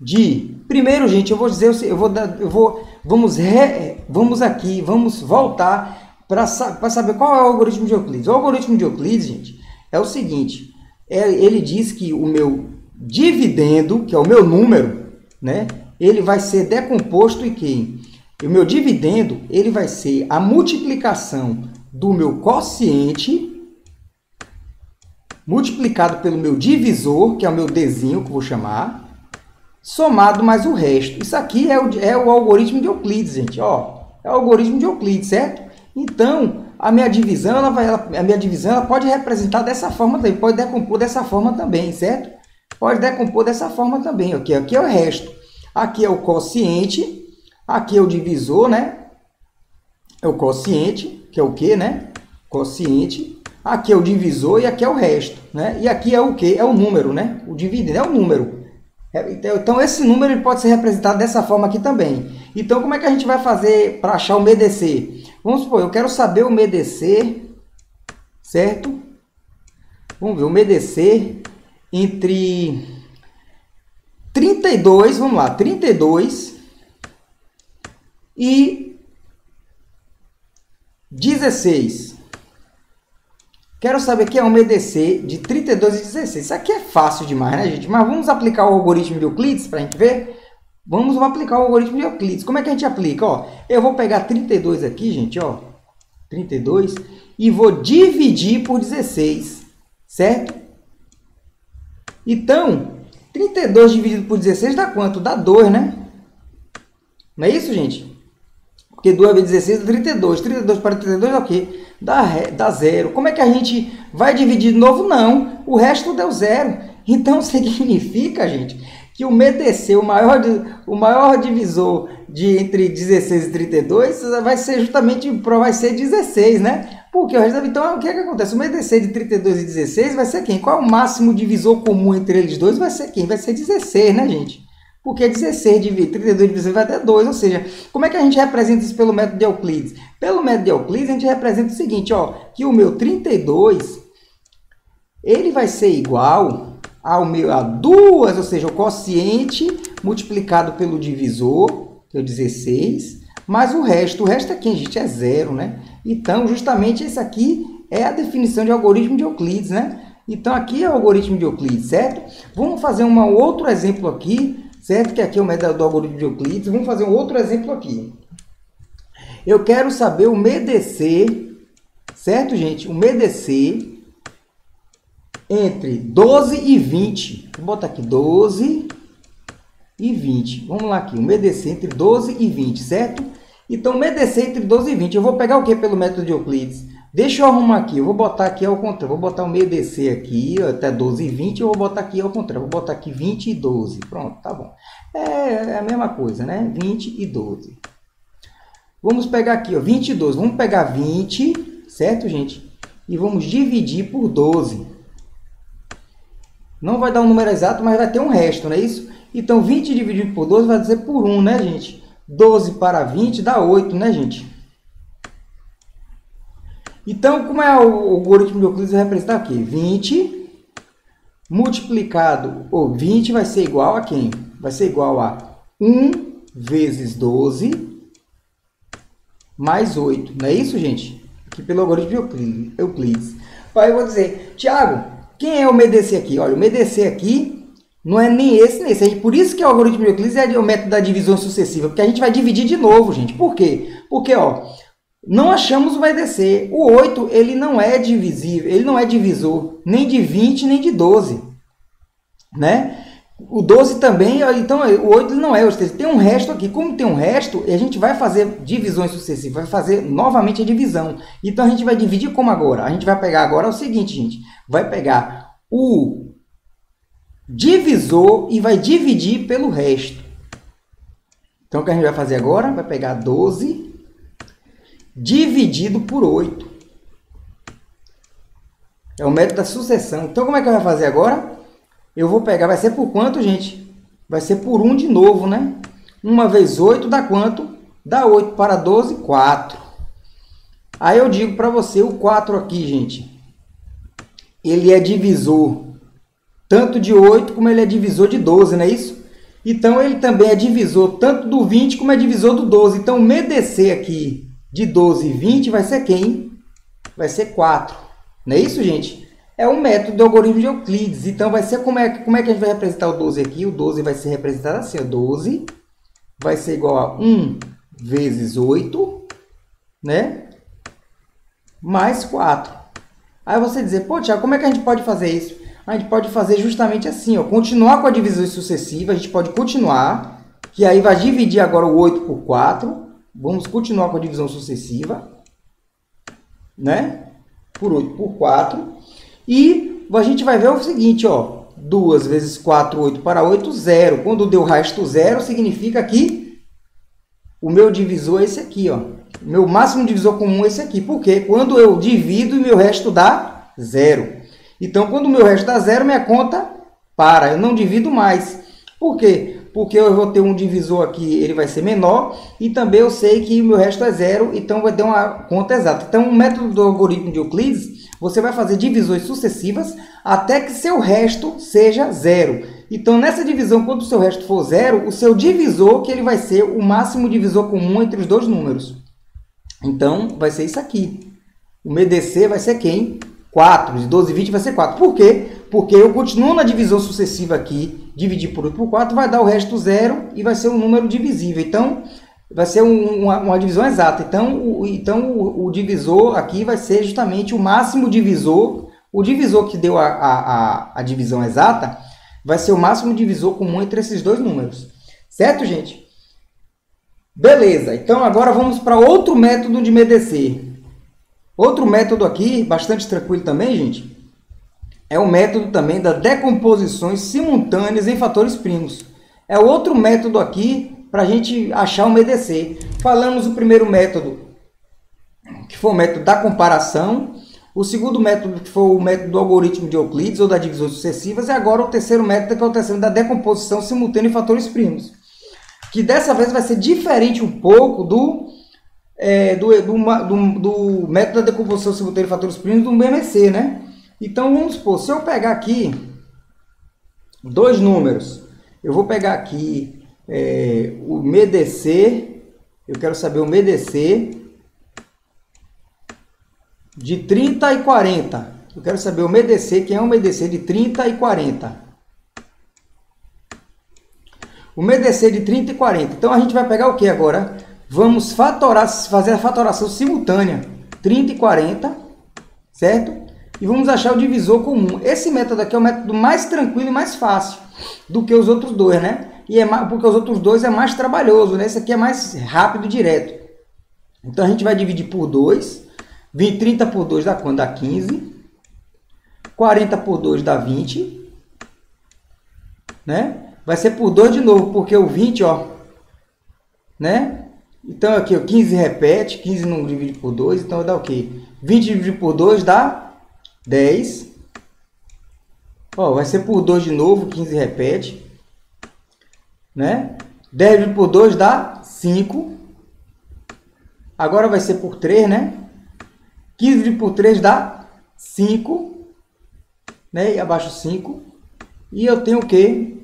De, primeiro, gente, eu vou dizer, eu vou, eu vou, vamos, re, vamos aqui, vamos voltar para saber qual é o algoritmo de Euclides. O algoritmo de Euclides, gente, é o seguinte, ele diz que o meu dividendo, que é o meu número, né, ele vai ser decomposto em quem? O meu dividendo ele vai ser a multiplicação do meu quociente multiplicado pelo meu divisor, que é o meu desenho que vou chamar, somado mais o resto. Isso aqui é o, é o algoritmo de Euclides, gente. Ó, é o algoritmo de Euclides, certo? Então, a minha divisão, ela vai, ela, a minha divisão ela pode representar dessa forma também, pode decompor dessa forma também, certo? Pode decompor dessa forma também, ok? Aqui é o resto. Aqui é o quociente, aqui é o divisor, né? É o quociente, que é o que, né? Quociente. Aqui é o divisor e aqui é o resto, né? E aqui é o que? É o número, né? O dividendo é o número. É, então, então, esse número pode ser representado dessa forma aqui também. Então, como é que a gente vai fazer para achar o MDC? Vamos supor, eu quero saber o MDC, certo? Vamos ver, o MDC entre 32, vamos lá, 32 e 16. Quero saber que é um MDC de 32 e 16. Isso aqui é fácil demais, né, gente? Mas vamos aplicar o algoritmo de Euclides para a gente ver? Vamos aplicar o algoritmo de Euclides. Como é que a gente aplica? Ó, eu vou pegar 32 aqui, gente, ó, 32, e vou dividir por 16, certo? Então, 32 dividido por 16 dá quanto? Dá 2, né? Não é isso, gente? Porque 2 vezes 16 é 32. 32 para 32 é o quê? Dá, dá zero. Como é que a gente vai dividir de novo? Não. O resto deu zero. Então significa, gente, que o MDC, o maior, o maior divisor de entre 16 e 32, vai ser justamente vai ser 16, né? Porque o resto, então, o que, é que acontece? O MDC de 32 e 16 vai ser quem? Qual é o máximo divisor comum entre eles dois? Vai ser quem? Vai ser 16, né, gente? Porque 16 dividido 32 dividido vai ter 2, ou seja, como é que a gente representa isso pelo método de Euclides? Pelo método de Euclides, a gente representa o seguinte, ó, que o meu 32, ele vai ser igual ao meu a 2, ou seja, o quociente multiplicado pelo divisor, que é o 16, mais o resto. O resto aqui, gente, é zero, né? Então, justamente esse aqui é a definição de algoritmo de Euclides, né? Então, aqui é o algoritmo de Euclides, certo? Vamos fazer um outro exemplo aqui, certo? Que aqui é o método do algoritmo de Euclides. Vamos fazer um outro exemplo aqui. Eu quero saber o MEDC, certo, gente? O MEDC entre 12 e 20. Vou botar aqui 12 e 20. Vamos lá aqui, o MEDC entre 12 e 20, certo? Então, o MEDC entre 12 e 20. Eu vou pegar o que pelo método de Euclides? Deixa eu arrumar aqui, eu vou botar aqui ao contrário. Vou botar o MEDC aqui até 12 e 20, eu vou botar aqui ao contrário. Vou botar aqui 20 e 12. Pronto, tá bom. É, é a mesma coisa, né? 20 e 12. Vamos pegar aqui, ó, 20 e 12. Vamos pegar 20, certo, gente? E vamos dividir por 12. Não vai dar um número exato, mas vai ter um resto, não é isso? Então, 20 dividido por 12 vai dizer por 1, né, gente? 12 para 20 dá 8, né, gente? Então, como é o algoritmo de Euclides vai representar aqui? 20 multiplicado, ou 20 vai ser igual a quem? Vai ser igual a 1 vezes 12 mais 8. Não é isso, gente? Aqui pelo algoritmo de Euclides. Aí eu vou dizer, Tiago, quem é o MEDC aqui? Olha, o MEDC aqui não é nem esse nem esse. Por isso que o algoritmo de Euclides é o método da divisão sucessiva, porque a gente vai dividir de novo, gente. Por quê? Porque, ó, não achamos o MEDC. O 8, ele não é divisível, ele não é divisor nem de 20 nem de 12, né? O 12 também, então o 8 não é, ou tem um resto aqui. Como tem um resto, a gente vai fazer divisões sucessivas, vai fazer novamente a divisão. Então a gente vai dividir como agora? A gente vai pegar agora o seguinte, gente. Vai pegar o divisor e vai dividir pelo resto. Então o que a gente vai fazer agora? Vai pegar 12 dividido por 8. É o método da sucessão. Então como é que vai fazer agora? Eu vou pegar, vai ser por quanto, gente? Vai ser por 1 de novo, né? 1 vezes 8 dá quanto? Dá 8 para 12, 4. Aí eu digo para você, o 4 aqui, gente, ele é divisor tanto de 8 como ele é divisor de 12, não é isso? Então, ele também é divisor tanto do 20 como é divisor do 12. Então, o MDC aqui de 12 e 20 vai ser quem? Vai ser 4. Não é isso, gente? É um método do algoritmo de Euclides. Então, vai ser como é, como é que a gente vai representar o 12 aqui? O 12 vai ser representado assim, ó, 12 vai ser igual a 1 vezes 8, né? Mais 4. Aí você dizer, pô, Tiago, como é que a gente pode fazer isso? A gente pode fazer justamente assim, ó, continuar com a divisão sucessiva, a gente pode continuar, que aí vai dividir agora o 8 por 4. Vamos continuar com a divisão sucessiva, né? Por 8 por 4. E a gente vai ver o seguinte, ó. 2 vezes 4, 8 para 8, 0. Quando deu resto zero, significa que o meu divisor é esse aqui, ó. Meu máximo divisor comum é esse aqui. Por quê? Quando eu divido meu resto dá zero. Então, quando o meu resto dá zero, minha conta para. Eu não divido mais. Por quê? Porque eu vou ter um divisor aqui, ele vai ser menor. E também eu sei que o meu resto é zero, então vai ter uma conta exata. Então, o método do algoritmo de Euclides você vai fazer divisões sucessivas até que seu resto seja zero. Então, nessa divisão, quando o seu resto for zero, o seu divisor, que ele vai ser o máximo divisor comum entre os dois números. Então, vai ser isso aqui. O MDC vai ser quem? 4. De 12 e 20 vai ser 4. Por quê? Porque eu continuo na divisão sucessiva aqui, dividir por 8 por 4, vai dar o resto zero e vai ser um número divisível. Então, vai ser um, uma, uma, divisão exata. Então, o, então o, o, divisor aqui vai ser justamente o máximo divisor. O divisor que deu a, a, a, divisão exata vai ser o máximo divisor comum entre esses dois números. Certo, gente? Beleza, então agora vamos para outro método de medecer. Outro método aqui, bastante tranquilo também, gente, é o método também das decomposições simultâneas em fatores primos. É outro método aqui para a gente achar o MEDC. Falamos o primeiro método, que foi o método da comparação. O segundo método, que foi o método do algoritmo de Euclides ou das divisões sucessivas. E agora o terceiro método, que é o terceiro da decomposição simultânea em fatores primos. Que dessa vez vai ser diferente um pouco do, é, do, do, do, do método da decomposição simultânea em fatores primos do MMC, né? Então vamos supor, se eu pegar aqui dois números, eu vou pegar aqui é, o MEDC, eu quero saber o MEDC de 30 e 40. Eu quero saber o MEDC, que é um MEDC de 30 e 40. O MEDC de 30 e 40. Então a gente vai pegar o que agora? Vamos fatorar, fazer a fatoração simultânea. 30 e 40, certo? e vamos achar o divisor comum. Esse método aqui é o método mais tranquilo e mais fácil do que os outros dois, né? E é mais, porque os outros dois é mais trabalhoso, né? Esse aqui é mais rápido e direto. Então a gente vai dividir por 2. 30 por 2 dá quanto? Dá 15. 40 por 2 dá 20. Né? Vai ser por 2 de novo, porque o 20, ó. Né? Então aqui, o 15 repete, 15 não divide por 2, então dá o quê? 20 dividido por 2 dá 10. Ó, vai ser por 2 de novo, 15 repete. Né? 10 dividido por 2 dá 5. Agora vai ser por 3, né? 15 dividido por 3 dá 5. Né? E abaixo 5. E eu tenho o quê?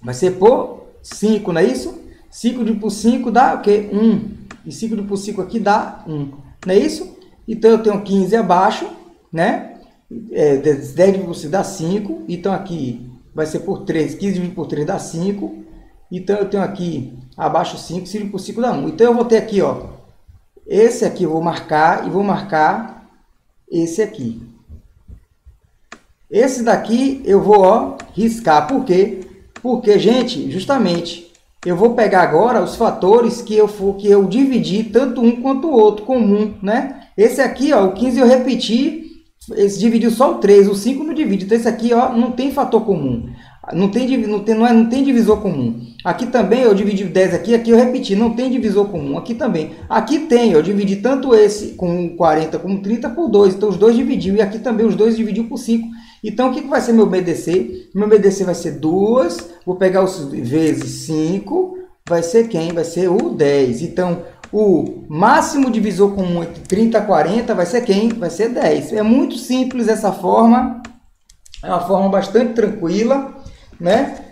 Vai ser por 5, não é isso? 5 dividido por 5 dá o quê? 1. E 5 dividido por 5 aqui dá 1. Não é isso? Então eu tenho 15 abaixo né? É, 10 dividido por 5 dá 5. Então aqui vai ser por 3. 15 dividido por 3 dá 5. Então eu tenho aqui abaixo 5, 5 por 5 dá 1. Então eu vou ter aqui, ó. Esse aqui eu vou marcar e vou marcar esse aqui. Esse daqui eu vou, ó, riscar. Por quê? Porque, gente, justamente, eu vou pegar agora os fatores que eu for que eu dividi tanto um quanto o outro comum, né? Esse aqui, ó, o 15 eu repeti esse dividiu só o 3, o 5 não divide. Então esse aqui ó, não tem fator comum. Não tem, não, tem, não, é, não tem divisor comum. Aqui também eu dividi 10 aqui, aqui eu repeti, não tem divisor comum. Aqui também. Aqui tem, eu dividi tanto esse com 40 como 30 por 2. Então os dois dividiu e aqui também os dois dividiu por 5. Então o que, que vai ser meu BDC? Meu BDC vai ser 2, vou pegar os vezes 5, vai ser quem? Vai ser o 10. Então o máximo divisor comum entre 30 e 40 vai ser quem? Vai ser 10. É muito simples essa forma, é uma forma bastante tranquila, né?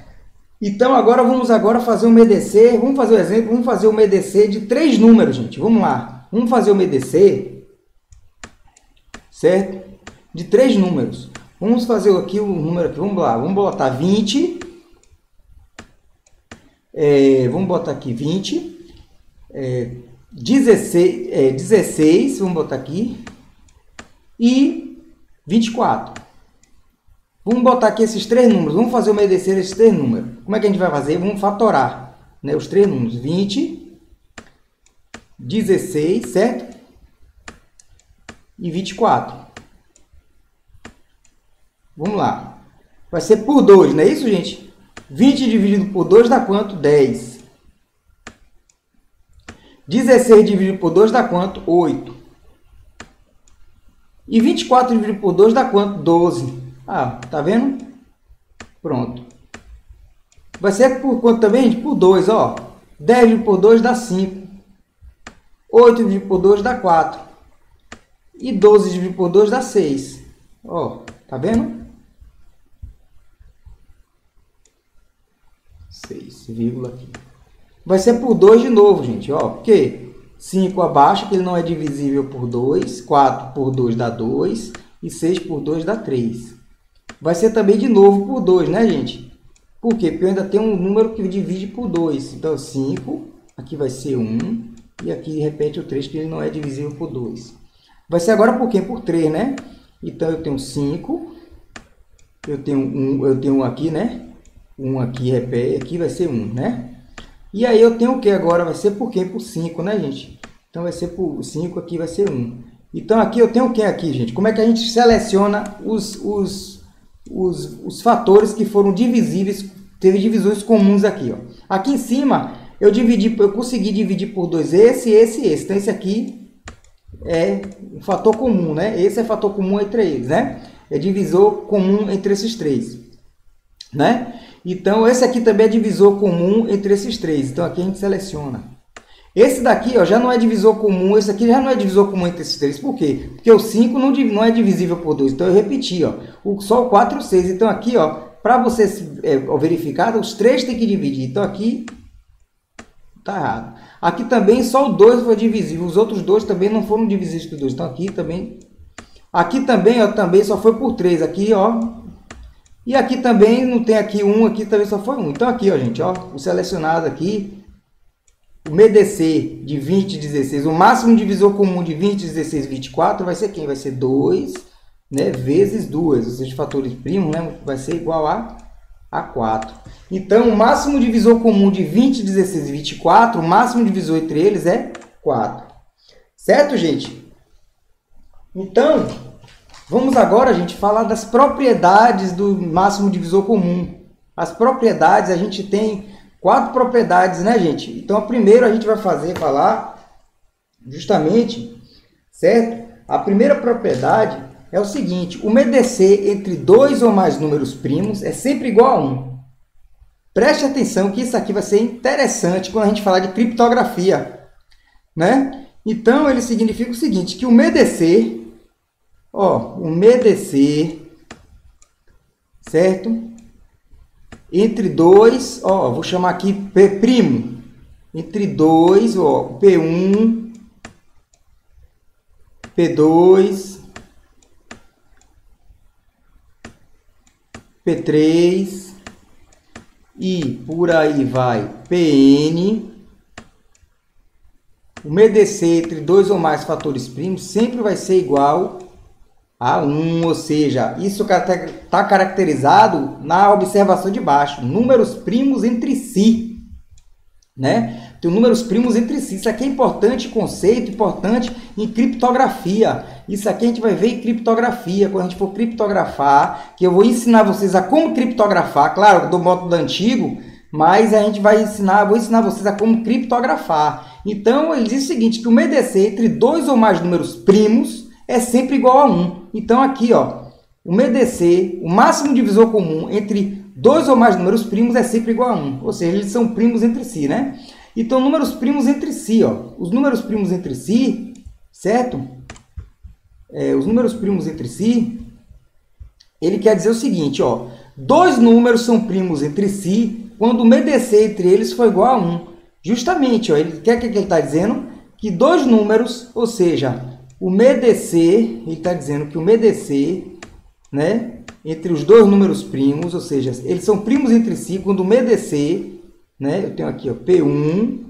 Então agora vamos agora fazer um MEDC, vamos fazer o um exemplo, vamos fazer o MEDC de três números, gente. Vamos lá. Vamos fazer o MEDC, certo? De três números. Vamos fazer aqui o número aqui, vamos lá, vamos botar 20. É, vamos botar aqui 20 é, 16, é, 16, vamos botar aqui, e 24. Vamos botar aqui esses três números, vamos fazer o medecer esses três números. Como é que a gente vai fazer? Vamos fatorar né, os três números, 20, 16, certo? E 24. Vamos lá. Vai ser por 2, não é isso, gente? 20 dividido por 2 dá quanto? 10. 16 dividido por 2 dá quanto? 8. E 24 dividido por 2 dá quanto? 12. Ah, tá vendo? Pronto. Vai ser por quanto também? Por 2, ó. 10 dividido por 2 dá 5. 8 dividido por 2 dá 4. E 12 dividido por 2 dá 6. Ó, tá vendo? 6, vírgula aqui vai ser por 2 de novo, gente. Ó, porque 5 abaixo, que ele não é divisível por 2. 4 por 2 dá 2. E 6 por 2 dá 3. Vai ser também de novo por 2, né, gente? Por quê? Porque eu ainda tenho um número que divide por 2. Então, 5. Aqui vai ser 1. E aqui repete o 3, que ele não é divisível por 2. Vai ser agora por quê? Por 3, né? Então, eu tenho 5. Eu tenho um, um aqui, né? Um aqui repete. Aqui vai ser 1, né? E aí eu tenho o que agora? Vai ser por quê? Por 5, né, gente? Então vai ser por 5, aqui vai ser 1. Então aqui eu tenho o que aqui, gente? Como é que a gente seleciona os, os, os, os fatores que foram divisíveis, teve divisões comuns aqui, ó. Aqui em cima eu dividi, eu consegui dividir por dois esse, esse e esse. Então esse aqui é um fator comum, né? Esse é fator comum entre eles, né? É divisor comum entre esses três, né? Então esse aqui também é divisor comum entre esses três. Então aqui a gente seleciona. Esse daqui ó, já não é divisor comum, esse aqui já não é divisor comum entre esses três. Por quê? Porque o 5 não, não é divisível por 2. Então eu repeti, ó, o, só o 4 e o 6. Então aqui, ó, para você é, verificar, os três tem que dividir. Então aqui Tá errado. Aqui também só o 2 foi divisível. Os outros dois também não foram divisíveis por 2. Então aqui também. Aqui também, ó, também só foi por 3. Aqui, ó. E aqui também não tem aqui 1, um, aqui também só foi 1. Um. Então aqui, ó, gente, ó, o selecionado aqui, o MDC de 20 e 16, o máximo divisor comum de 20, 16 e 24 vai ser quem? Vai ser 2, né, vezes 2, ou seja, fatores primos, né, vai ser igual a a 4. Então, o máximo divisor comum de 20, 16 e 24, o máximo divisor entre eles é 4. Certo, gente? Então, vamos agora, gente, falar das propriedades do máximo divisor comum. As propriedades, a gente tem quatro propriedades, né, gente? Então, primeiro a gente vai fazer, falar justamente, certo? A primeira propriedade é o seguinte, o MDC entre dois ou mais números primos é sempre igual a 1. Preste atenção que isso aqui vai ser interessante quando a gente falar de criptografia. Né? Então, ele significa o seguinte, que o MDC, ó, MDC, certo? Entre dois, ó, vou chamar aqui P', entre dois, ó, P1, P2, P3 e por aí vai PN. O MDC entre dois ou mais fatores primos sempre vai ser igual a 1, ou seja, isso está caracterizado na observação de baixo, números primos entre si, né? Tem números primos entre si. Isso aqui é importante, conceito importante em criptografia. Isso aqui a gente vai ver em criptografia, quando a gente for criptografar, que eu vou ensinar vocês a como criptografar, claro, do método antigo, mas a gente vai ensinar, vou ensinar vocês a como criptografar. Então, ele diz o seguinte, que o MDC entre dois ou mais números primos é sempre igual a 1. Então, aqui, ó, o MDC, o máximo divisor comum entre dois ou mais números primos é sempre igual a 1. Ou seja, eles são primos entre si, né? Então, números primos entre si, ó. Os números primos entre si, certo? É, os números primos entre si, ele quer dizer o seguinte, ó. Dois números são primos entre si quando o MDC entre eles for igual a 1. Justamente, ó, ele quer que ele está dizendo que dois números, ou seja, o MDC, ele está dizendo que o MDC, né, entre os dois números primos, ou seja, eles são primos entre si quando o MDC né? Eu tenho aqui ó, P1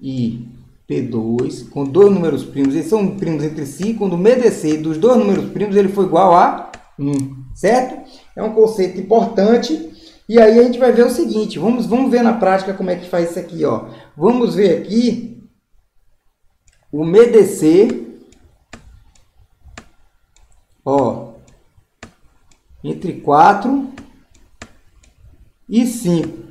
e P2, com dois números primos, eles são primos entre si, quando o MDC dos dois números primos ele for igual a 1, certo? É um conceito importante. E aí a gente vai ver o seguinte, vamos, vamos ver na prática como é que faz isso aqui, ó. Vamos ver aqui MDC, ó, entre 4 e 5.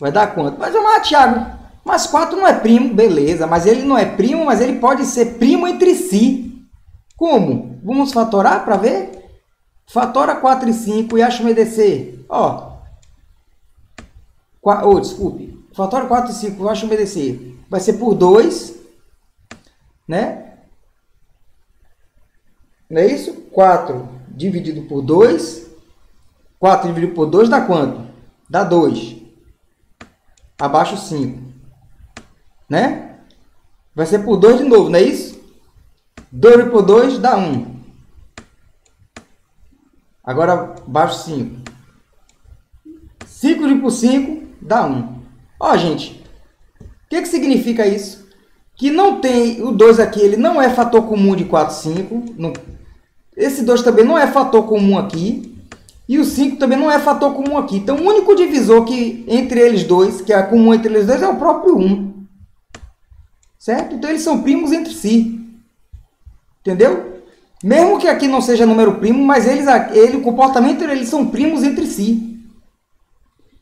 Vai dar quanto? Mas, mas Thiago, mas 4 não é primo, beleza, mas ele não é primo, mas ele pode ser primo entre si. Como? Vamos fatorar para ver? Fatora 4 e 5 e acha MDC. Ó. Oh, desculpe. Fatora 4 e 5 e acha MDC. Vai ser por 2, né? Não é isso? 4 dividido por 2. 4 dividido por 2 dá quanto? Dá 2 abaixo 5. Né? Vai ser por 2 de novo, não é isso? 2 por 2 dá 1. Agora, abaixo 5. 5 por 5 dá 1. Ó, gente, o que, que significa isso? Que não tem, o 2 aqui, ele não é fator comum de 4, 5. Não, esse 2 também não é fator comum aqui. E o 5 também não é fator comum aqui. Então, o único divisor que entre eles dois, que é comum entre eles dois, é o próprio 1. Certo? Então, eles são primos entre si. Entendeu? Mesmo que aqui não seja número primo, mas eles, ele, o comportamento eles são primos entre si.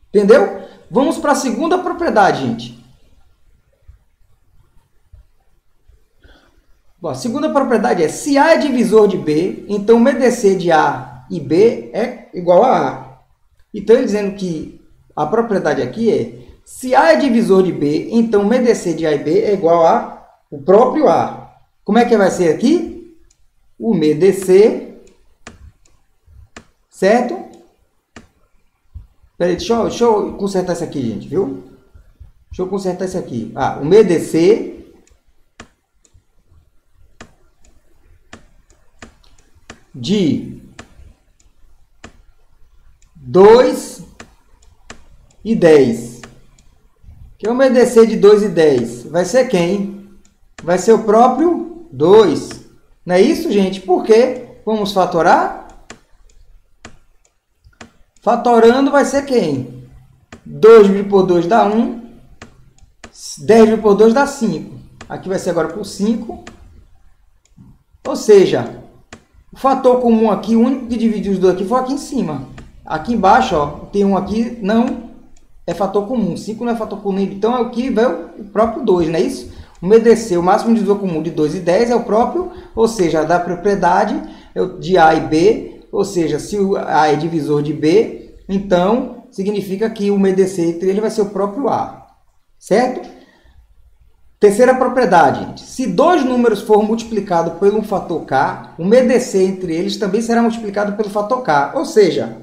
Entendeu? Vamos para a segunda propriedade, gente. Bom, a segunda propriedade é, se A é divisor de B, então MDC de A e B é igual a A. Então, ele dizendo que a propriedade aqui é, se A é divisor de B, então MDC de A e B é igual a o próprio A. Como é que vai ser aqui? O MDC, certo? Peraí, deixa eu, deixa eu consertar isso aqui, gente, viu? Deixa eu consertar isso aqui. Ah, o MDC de 2 e 10. Que é o MDC de 2 e 10? Vai ser quem? Vai ser o próprio 2. Não é isso, gente? Por quê? Vamos fatorar? Fatorando vai ser quem? 2 dividido por 2 dá 1. 10 dividido por 2 dá 5. Aqui vai ser agora por 5. Ou seja, o fator comum aqui, o único que divide os dois aqui foi aqui em cima. Aqui embaixo, ó, tem um aqui, não é fator comum. 5 não é fator comum, então é o que vai o próprio 2, não é isso? O MDC, o máximo divisor comum de 2 e 10 é o próprio, ou seja, da propriedade é de A e B, ou seja, se o A é divisor de B, então significa que o MDC entre vai ser o próprio A, certo? Terceira propriedade, se dois números for multiplicados pelo um fator k, o MDC entre eles também será multiplicado pelo fator k. Ou seja,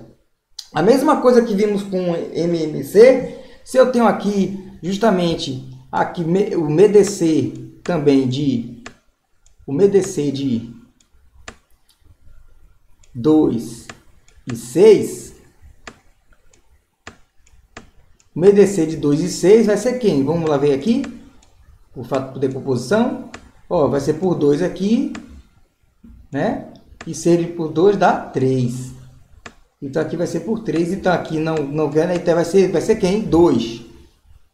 a mesma coisa que vimos com MMC, se eu tenho aqui justamente aqui o MDC também de o MDC de 2 e 6, o MDC de 2 e 6 vai ser quem? Vamos lá ver aqui por fato de decomposição, ó, vai ser por 2 aqui, né? E ser por 2 dá 3. Então aqui vai ser por 3, então aqui não, não vê, né? Então vai ser, vai ser quem? 2.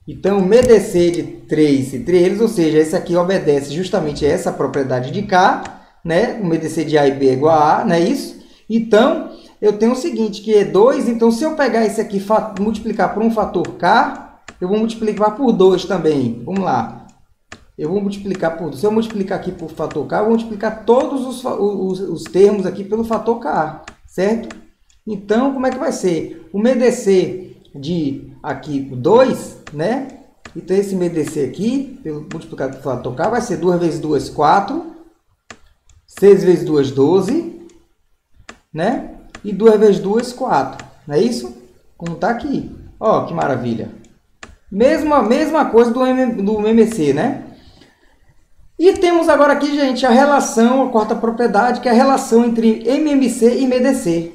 Então o MDC de 3 entre eles, ou seja, esse aqui obedece justamente a essa propriedade de K, né? O MDC de A e B é igual a A, não é isso? Então, eu tenho o seguinte, que é 2, então se eu pegar esse aqui e multiplicar por um fator K, eu vou multiplicar por 2 também. Vamos lá eu vou multiplicar por... Se eu multiplicar aqui por fator K, eu vou multiplicar todos os, os, os termos aqui pelo fator K, certo? Então, como é que vai ser? O MDC de aqui 2, né? Então, esse MDC aqui, multiplicado por fator K, vai ser 2 vezes 2, 4. 6 vezes 2, 12. Né? E 2 vezes 2, 4. Não é isso? Como está aqui. Ó, que maravilha. Mesma, mesma coisa do, M, do MMC, né? E temos agora aqui, gente, a relação, a quarta propriedade, que é a relação entre MMC e MDC.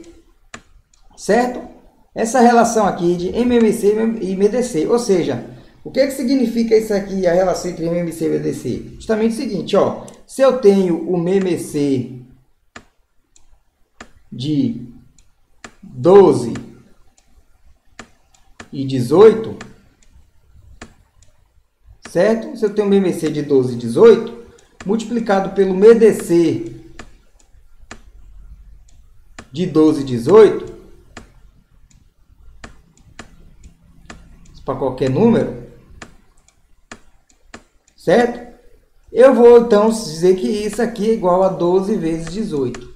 Certo? Essa relação aqui de MMC e MDC. Ou seja, o que, é que significa isso aqui, a relação entre MMC e MDC? Justamente o seguinte, ó. Se eu tenho o MMC de 12 e 18, certo? Se eu tenho um MMC de 12 e 18, multiplicado pelo MDC de 12 e 18, para qualquer número, certo? Eu vou então dizer que isso aqui é igual a 12 vezes 18.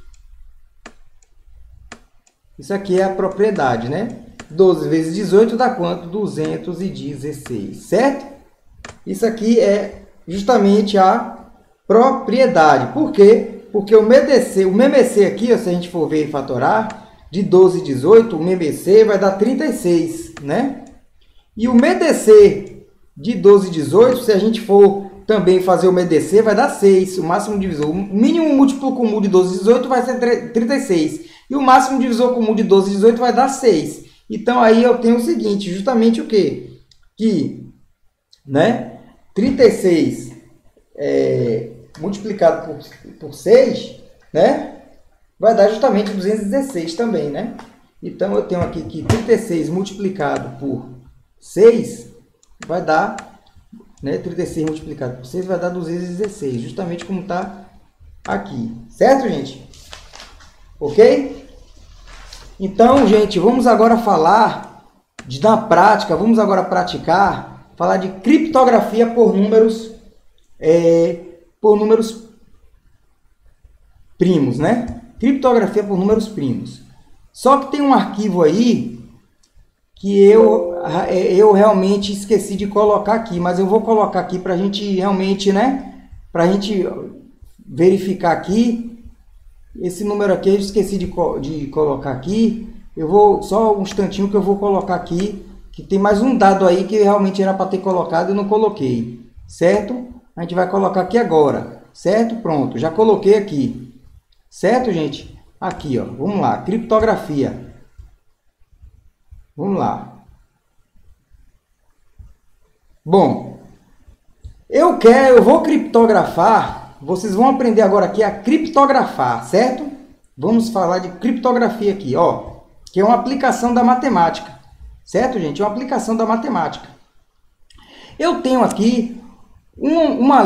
Isso aqui é a propriedade, né? 12 vezes 18 dá quanto? 216, certo? Isso aqui é justamente a propriedade. Por quê? Porque o MDC, o MMC aqui, se a gente for ver e fatorar, de 12 e 18, o MMC vai dar 36, né? E o MDC de 12 e 18, se a gente for também fazer o MDC, vai dar 6, o máximo divisor. O mínimo múltiplo comum de 12 e 18 vai ser 36. E o máximo divisor comum de 12 e 18 vai dar 6. Então, aí eu tenho o seguinte, justamente o quê? Que, né, 36 é, multiplicado por, por 6, né? Vai dar justamente 216 também, né? Então eu tenho aqui que 36 multiplicado por 6 vai dar, né, 36 multiplicado por 6 vai dar 216, justamente como está aqui. Certo, gente? Ok? Então, gente, vamos agora falar de na prática, vamos agora praticar, falar de criptografia por números, é, por números primos, né? Criptografia por números primos. Só que tem um arquivo aí que eu, eu realmente esqueci de colocar aqui, mas eu vou colocar aqui para a gente realmente, né? Para a gente verificar aqui. Esse número aqui eu esqueci de, de colocar aqui. Eu vou, só um instantinho que eu vou colocar aqui, que tem mais um dado aí que realmente era para ter colocado e não coloquei, certo? A gente vai colocar aqui agora, certo? Pronto, já coloquei aqui, certo, gente? Aqui, ó. Vamos lá. Criptografia. Vamos lá. Bom, eu quero, eu vou criptografar. Vocês vão aprender agora aqui a criptografar, certo? Vamos falar de criptografia aqui, ó, que é uma aplicação da matemática. Certo, gente? É uma aplicação da matemática. Eu tenho aqui um, uma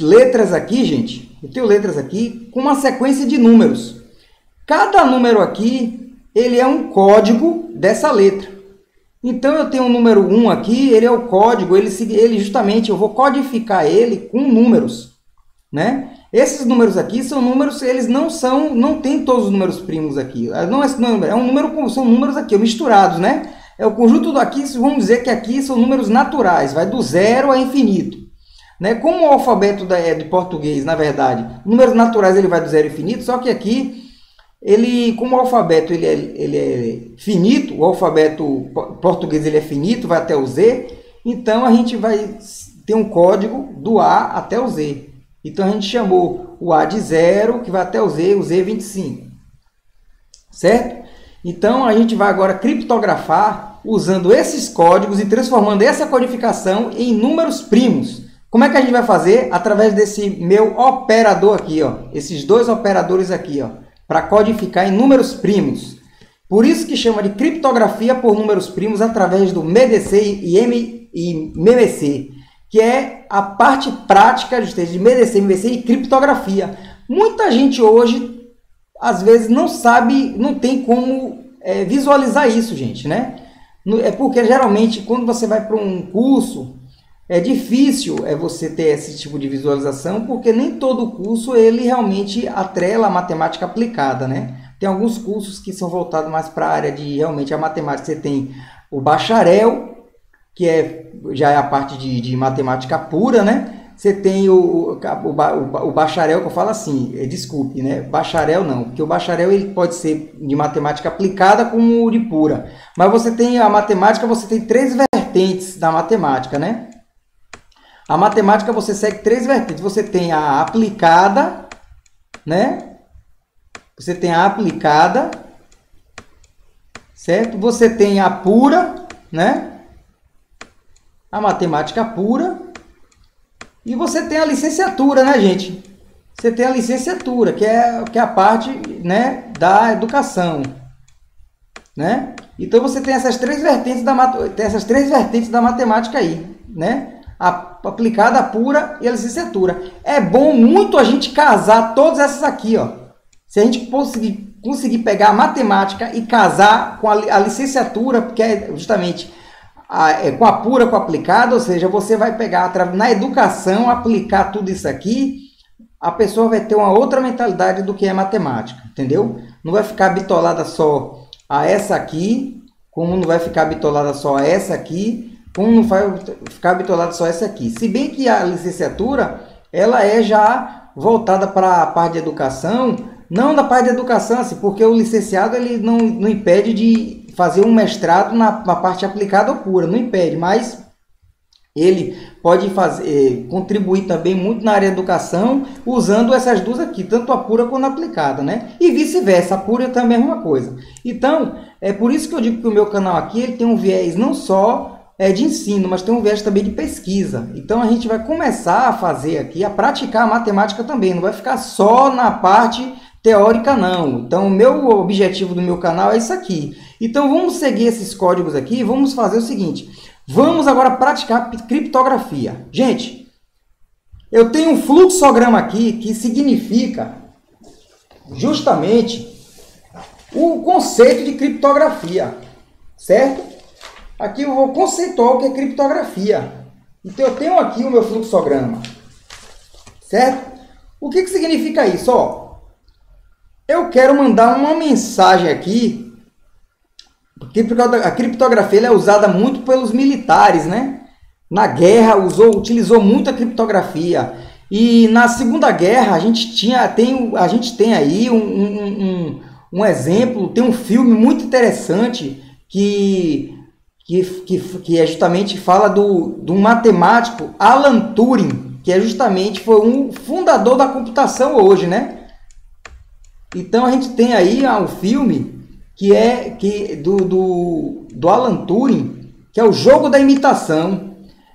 letras aqui, gente. Eu tenho letras aqui com uma sequência de números. Cada número aqui, ele é um código dessa letra. Então eu tenho o número 1 aqui, ele é o código, ele, ele justamente eu vou codificar ele com números, né? Esses números aqui são números, eles não são, não tem todos os números primos aqui. Ah, não é, é um número, são números aqui misturados, né? É o conjunto daqui, vamos dizer que aqui são números naturais, vai do zero a infinito. Né? Como o alfabeto da, é de português, na verdade, números naturais ele vai do zero infinito, só que aqui ele, como o alfabeto ele é, ele é finito, o alfabeto português ele é finito, vai até o Z, então a gente vai ter um código do A até o Z. Então a gente chamou o A de 0, que vai até o Z, o Z 25. Certo? Então a gente vai agora criptografar usando esses códigos e transformando essa codificação em números primos. Como é que a gente vai fazer? Através desse meu operador aqui, ó. Esses dois operadores aqui, ó para codificar em números primos. Por isso que chama de criptografia por números primos através do MEDC e, M, e MMC, que é a parte prática de MEDC, MMC e criptografia. Muita gente hoje, às vezes, não sabe, não tem como é, visualizar isso, gente, né? É porque geralmente quando você vai para um curso é difícil é você ter esse tipo de visualização, porque nem todo curso ele realmente atrela a matemática aplicada, né? Tem alguns cursos que são voltados mais para a área de realmente a matemática. Você tem o bacharel, que é já é a parte de, de matemática pura, né? Você tem o, o, o, o, bacharel, que eu falo assim, é, desculpe, né? Bacharel não, porque o bacharel ele pode ser de matemática aplicada como de pura. Mas você tem a matemática, você tem três vertentes da matemática, né? A matemática você segue três vertentes. Você tem a aplicada, né? Você tem a aplicada, certo? Você tem a pura, né? A matemática pura. E você tem a licenciatura, né, gente? Você tem a licenciatura, que é, que é a parte né, da educação. Né? Então você tem essas três vertentes da, essas três vertentes da matemática aí, né? Aplicada pura e a licenciatura. É bom muito a gente casar todas essas aqui, ó. Se a gente conseguir, conseguir pegar a matemática e casar com a, a licenciatura, porque é justamente a, é, com a pura, com a aplicada, ou seja, você vai pegar na educação, aplicar tudo isso aqui, a pessoa vai ter uma outra mentalidade do que é matemática, entendeu? Não vai ficar bitolada só a essa aqui, como não vai ficar bitolada só a essa aqui, como não vai ficar bitolado só essa aqui. Se bem que a licenciatura, ela é já voltada para a parte de educação, não da parte de educação, assim, porque o licenciado ele não, não impede de fazer um mestrado na, na parte aplicada ou pura, não impede, mas ele pode fazer, contribuir também muito na área de educação usando essas duas aqui, tanto a pura quanto a aplicada, né? E vice-versa, a pura também é a mesma coisa. Então, é por isso que eu digo que o meu canal aqui ele tem um viés não só é, de ensino, mas tem um viés também de pesquisa. Então a gente vai começar a fazer aqui, a praticar a matemática também, não vai ficar só na parte teórica não. Então o meu objetivo do meu canal é isso aqui. Então vamos seguir esses códigos aqui e vamos fazer o seguinte. Vamos agora praticar criptografia. Gente, eu tenho um fluxograma aqui que significa justamente o conceito de criptografia, certo? Aqui eu vou conceituar o que é criptografia. Então eu tenho aqui o meu fluxograma, certo? O que, que significa isso? Ó, eu quero mandar uma mensagem aqui, a criptografia é usada muito pelos militares, né? Na guerra usou, utilizou muito a criptografia. E na Segunda Guerra a gente tinha, tem, a gente tem aí um, um, um, um exemplo, tem um filme muito interessante que que, que, que é justamente fala do, do matemático Alan Turing, que é justamente foi um fundador da computação hoje, né? Então a gente tem aí um filme que é que do, do, do Alan Turing, que é o Jogo da Imitação.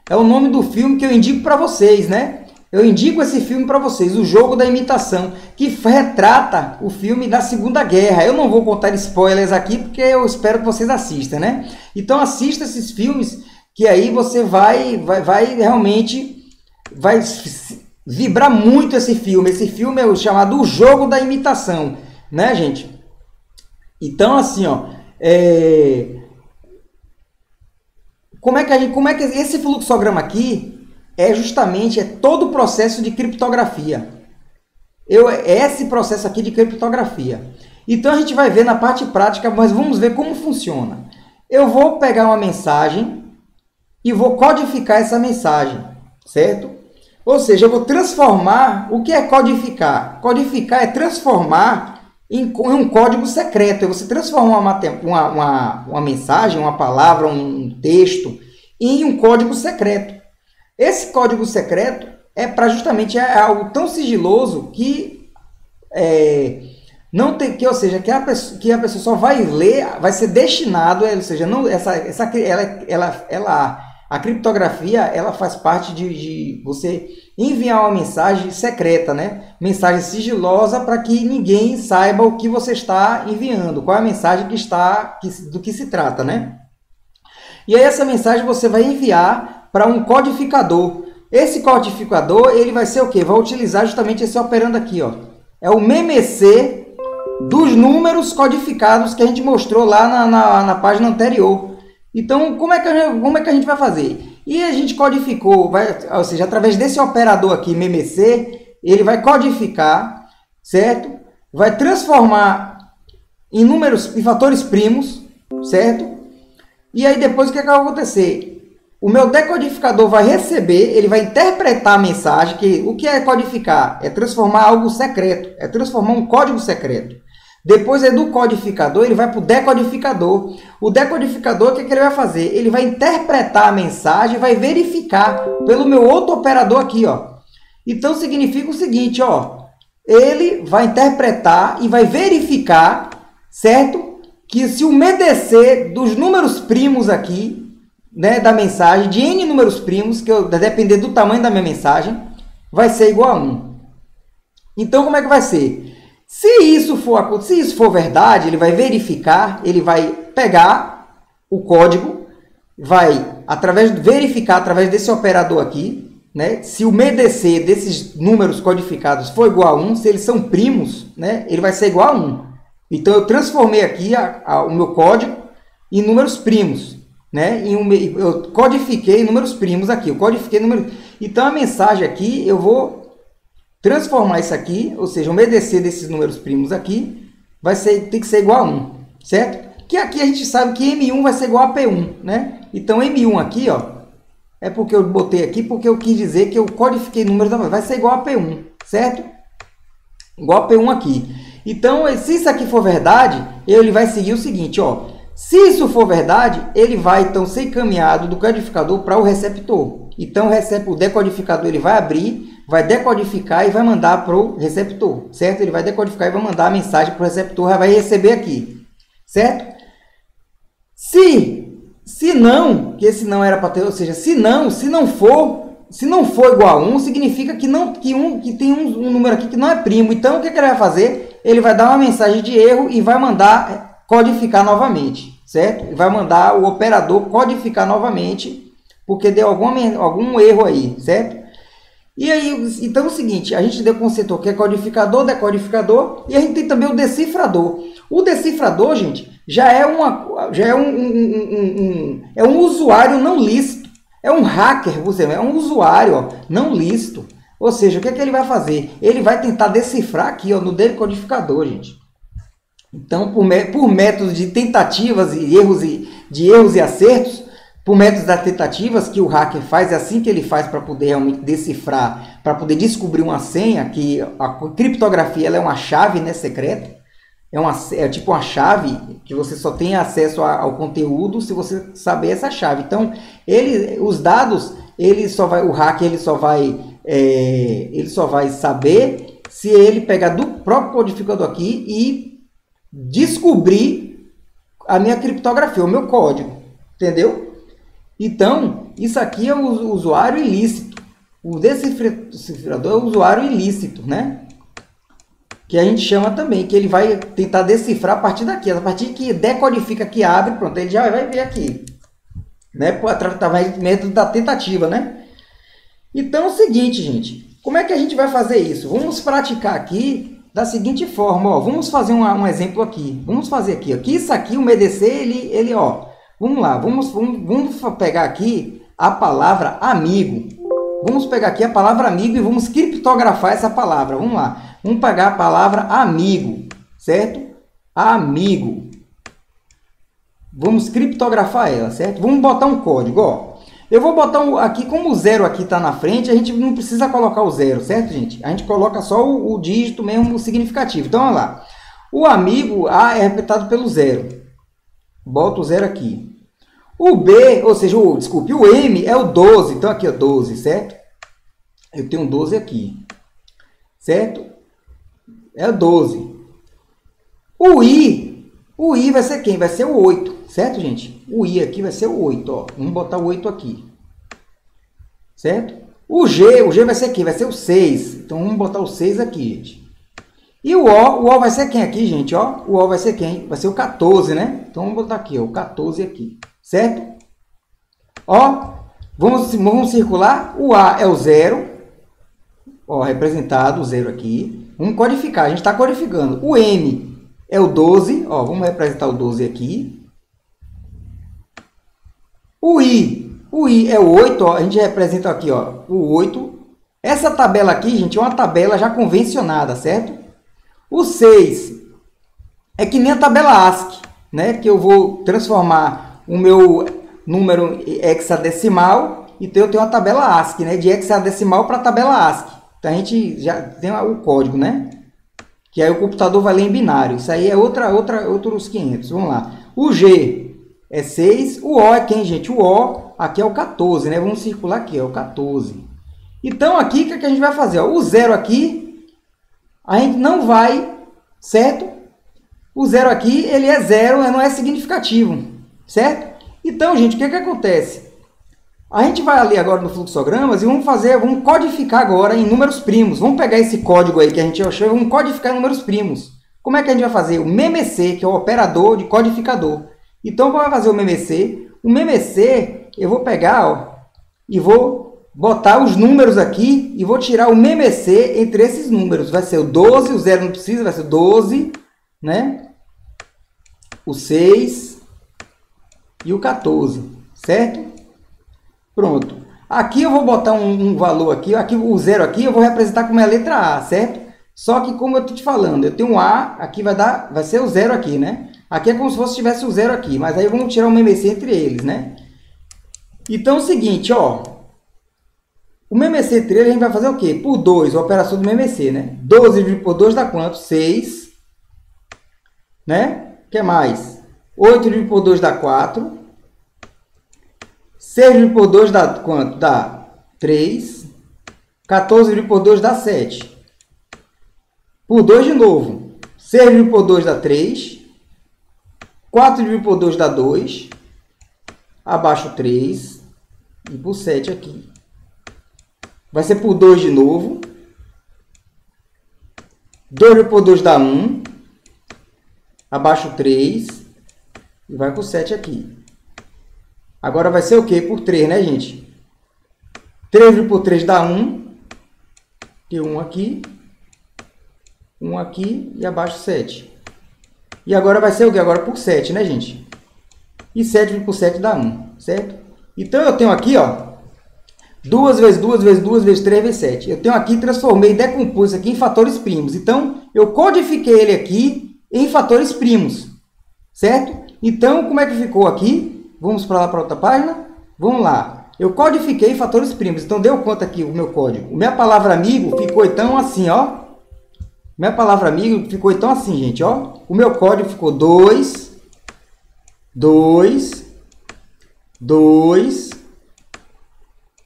É o nome do filme que eu indico para vocês, né? Eu indico esse filme para vocês, O Jogo da Imitação, que retrata o filme da Segunda Guerra. Eu não vou contar spoilers aqui porque eu espero que vocês assistam, né? Então assista esses filmes que aí você vai vai, vai realmente vai vibrar muito esse filme. Esse filme é o chamado O Jogo da Imitação, né, gente? Então assim, ó, é... como é que a gente, como é que esse fluxograma aqui é justamente é todo o processo de criptografia. Eu, é esse processo aqui de criptografia. Então a gente vai ver na parte prática, mas vamos ver como funciona. Eu vou pegar uma mensagem e vou codificar essa mensagem, certo? Ou seja, eu vou transformar. O que é codificar? Codificar é transformar em, um código secreto. É você transformar uma, uma, uma, uma mensagem, uma palavra, um texto em um código secreto. Esse código secreto é para justamente é algo tão sigiloso que é, não tem que, ou seja, que a, pessoa, que a pessoa só vai ler, vai ser destinado, ou seja, não essa, essa ela, ela, ela a criptografia ela faz parte de, de você enviar uma mensagem secreta, né? Mensagem sigilosa para que ninguém saiba o que você está enviando, qual é a mensagem que está que, do que se trata, né? E aí essa mensagem você vai enviar para um codificador. Esse codificador ele vai ser o que? Vai utilizar justamente esse operando aqui, ó. É o MMC dos números codificados que a gente mostrou lá na, na, na página anterior. Então, como é, que a gente, como é que a gente vai fazer? E a gente codificou, vai, ou seja, através desse operador aqui, MMC, ele vai codificar, certo? Vai transformar em números, em fatores primos, certo? E aí depois o que, é que vai acontecer? O meu decodificador vai receber, ele vai interpretar a mensagem, que o que é codificar? É transformar algo secreto, é transformar um código secreto. Depois é do codificador, ele vai para o decodificador. O decodificador, o que, é que ele vai fazer? Ele vai interpretar a mensagem, vai verificar pelo meu outro operador aqui, ó. Então significa o seguinte, ó. Ele vai interpretar e vai verificar, certo? Que se o MDC dos números primos aqui né, da mensagem de n números primos, que eu, depender do tamanho da minha mensagem, vai ser igual a 1. Então, como é que vai ser? Se isso for, se isso for verdade, ele vai verificar, ele vai pegar o código, vai através verificar através desse operador aqui, né, se o MDC desses números codificados for igual a 1, se eles são primos, né, ele vai ser igual a 1. Então eu transformei aqui a, a, o meu código em números primos né? Em um, eu codifiquei números primos aqui, eu codifiquei números. Então a mensagem aqui eu vou transformar isso aqui, ou seja, o MDC desses números primos aqui vai ser tem que ser igual a 1, certo? Que aqui a gente sabe que M1 vai ser igual a P1, né? Então M1 aqui, ó, é porque eu botei aqui porque eu quis dizer que eu codifiquei números vai ser igual a P1, certo? Igual a P1 aqui. Então, se isso aqui for verdade, ele vai seguir o seguinte, ó. Se isso for verdade, ele vai então ser encaminhado do codificador para o receptor. Então o decodificador ele vai abrir, vai decodificar e vai mandar para o receptor, certo? Ele vai decodificar e vai mandar a mensagem para o receptor, vai receber aqui, certo? Se, se não, que esse não era para ter, ou seja, se não, se não for, se não for igual a 1, significa que não que um que tem um, um número aqui que não é primo. Então o que, que ele vai fazer? Ele vai dar uma mensagem de erro e vai mandar codificar novamente. certo? Vai mandar o operador codificar novamente, porque deu algum, algum erro aí, certo? E aí, então é o seguinte, a gente conceito que é codificador, decodificador, e a gente tem também o decifrador. O decifrador, gente, já é, uma, já é um, um, um, um é um usuário não lícito. É um hacker, você é um usuário ó, não lícito. Ou seja, o que, é que ele vai fazer? Ele vai tentar decifrar aqui ó, no decodificador, gente. Então, por, por métodos de tentativas e erros e de erros e acertos, por métodos das tentativas que o hacker faz, é assim que ele faz para poder realmente decifrar, para poder descobrir uma senha, que a criptografia ela é uma chave né, secreta, é, uma, é tipo uma chave que você só tem acesso ao conteúdo se você saber essa chave. Então, ele, os dados, ele só vai, o hacker ele só vai, é, ele só vai saber se ele pegar do próprio codificador aqui e descobrir a minha criptografia, o meu código, entendeu? Então, isso aqui é o usuário ilícito. O decifrador é o usuário ilícito, né? Que a gente chama também, que ele vai tentar decifrar a partir daqui. A partir que decodifica, que abre, pronto, ele já vai ver aqui. Né? Através do método da tentativa, né? Então é o seguinte, gente. Como é que a gente vai fazer isso? Vamos praticar aqui da seguinte forma, ó. Vamos fazer um, um exemplo aqui. Vamos fazer aqui, ó. Que isso aqui, o MDC, ele, ele, ó Vamos lá, vamos, vamos, vamos pegar aqui a palavra amigo. Vamos pegar aqui a palavra amigo e vamos criptografar essa palavra. Vamos lá. Vamos pegar a palavra amigo, certo? Amigo. Vamos criptografar ela, certo? Vamos botar um código, ó. Eu vou botar um, aqui, como o zero aqui está na frente, a gente não precisa colocar o zero, certo, gente? A gente coloca só o, o dígito mesmo, significativo. Então, olha lá. O amigo A é representado pelo zero. Bota o zero aqui. O B, ou seja, o, desculpe, o M é o 12. Então aqui é 12, certo? Eu tenho 12 aqui. Certo? É o 12. O I, o I vai ser quem? Vai ser o 8, certo, gente? O I aqui vai ser o 8, ó. Vamos botar o 8 aqui. Certo? O G, o G vai ser quem? Vai ser o 6. Então vamos botar o 6 aqui, gente. E o O, o O vai ser quem aqui, gente? Ó, o O vai ser quem? Vai ser o 14, né? Então vamos botar aqui, ó, o 14 aqui, certo? Ó, vamos, vamos circular. O A é o 0, ó, representado, o 0 aqui. Vamos codificar, a gente está codificando. O M é o 12, ó, vamos representar o 12 aqui. O I, o I é o 8, ó, a gente representa aqui, ó, o 8. Essa tabela aqui, gente, é uma tabela já convencionada, certo? O 6 é que nem a tabela ASCII, né? que eu vou transformar o meu número hexadecimal, então eu tenho uma tabela ASCII, né? de hexadecimal para tabela ASCII. Então a gente já tem o código, né? Que aí o computador vai ler em binário. Isso aí é outra, outra, outros 500. Vamos lá. O G é 6. O O é quem, gente? O O aqui é o 14, né? Vamos circular aqui, é o 14. Então aqui, o que, é que a gente vai fazer? O zero aqui a gente não vai, certo? O zero aqui, ele é zero, não é significativo, certo? Então, gente, o que, que acontece? A gente vai ali agora no fluxogramas e vamos fazer, vamos codificar agora em números primos. Vamos pegar esse código aí que a gente achou e vamos codificar em números primos. Como é que a gente vai fazer? O MMC, que é o operador de codificador. Então, vai fazer o MMC? O MMC, eu vou pegar ó, e vou botar os números aqui e vou tirar o MMC entre esses números. Vai ser o 12, o 0 não precisa, vai ser 12, né? O 6 e o 14, certo? Pronto. Aqui eu vou botar um, um valor aqui, aqui o zero aqui eu vou representar como é a letra A, certo? Só que como eu estou te falando, eu tenho um A, aqui vai dar, vai ser o zero aqui, né? Aqui é como se fosse tivesse o zero aqui, mas aí vamos tirar o MMC entre eles, né? Então é o seguinte, ó, o MMC3 a gente vai fazer o quê? Por 2, a operação do MMC, né? 12 dividido por 2 dá quanto? 6. Né? O que mais? 8 dividido por 2 dá 4. 6 dividido por 2 dá quanto? Dá 3. 14 dividido por 2 dá 7. Por 2 de novo. 6 dividido por 2 dá 3. 4 dividido por 2 dá 2. Abaixo 3. E por 7 aqui. Vai ser por 2 de novo. 2 por 2 dá 1. Abaixo 3. e vai o 7 aqui. Agora vai ser o quê? Por 3, né, gente? 3 por 3 dá 1. Tem 1 aqui. 1 aqui e abaixo 7. E agora vai ser o quê? Agora por 7, né, gente? E 7 por 7 dá 1, certo? Então eu tenho aqui, ó, 2 vezes 2 vezes 2 vezes 3 vezes 7. Eu tenho aqui, transformei, decompus aqui em fatores primos. Então, eu codifiquei ele aqui em fatores primos, certo? Então, como é que ficou aqui? Vamos para lá para outra página? Vamos lá. Eu codifiquei fatores primos. Então, deu conta aqui o meu código. Minha palavra amigo ficou então assim, ó. Minha palavra amigo ficou então assim, gente, ó. O meu código ficou 2, 2, 2,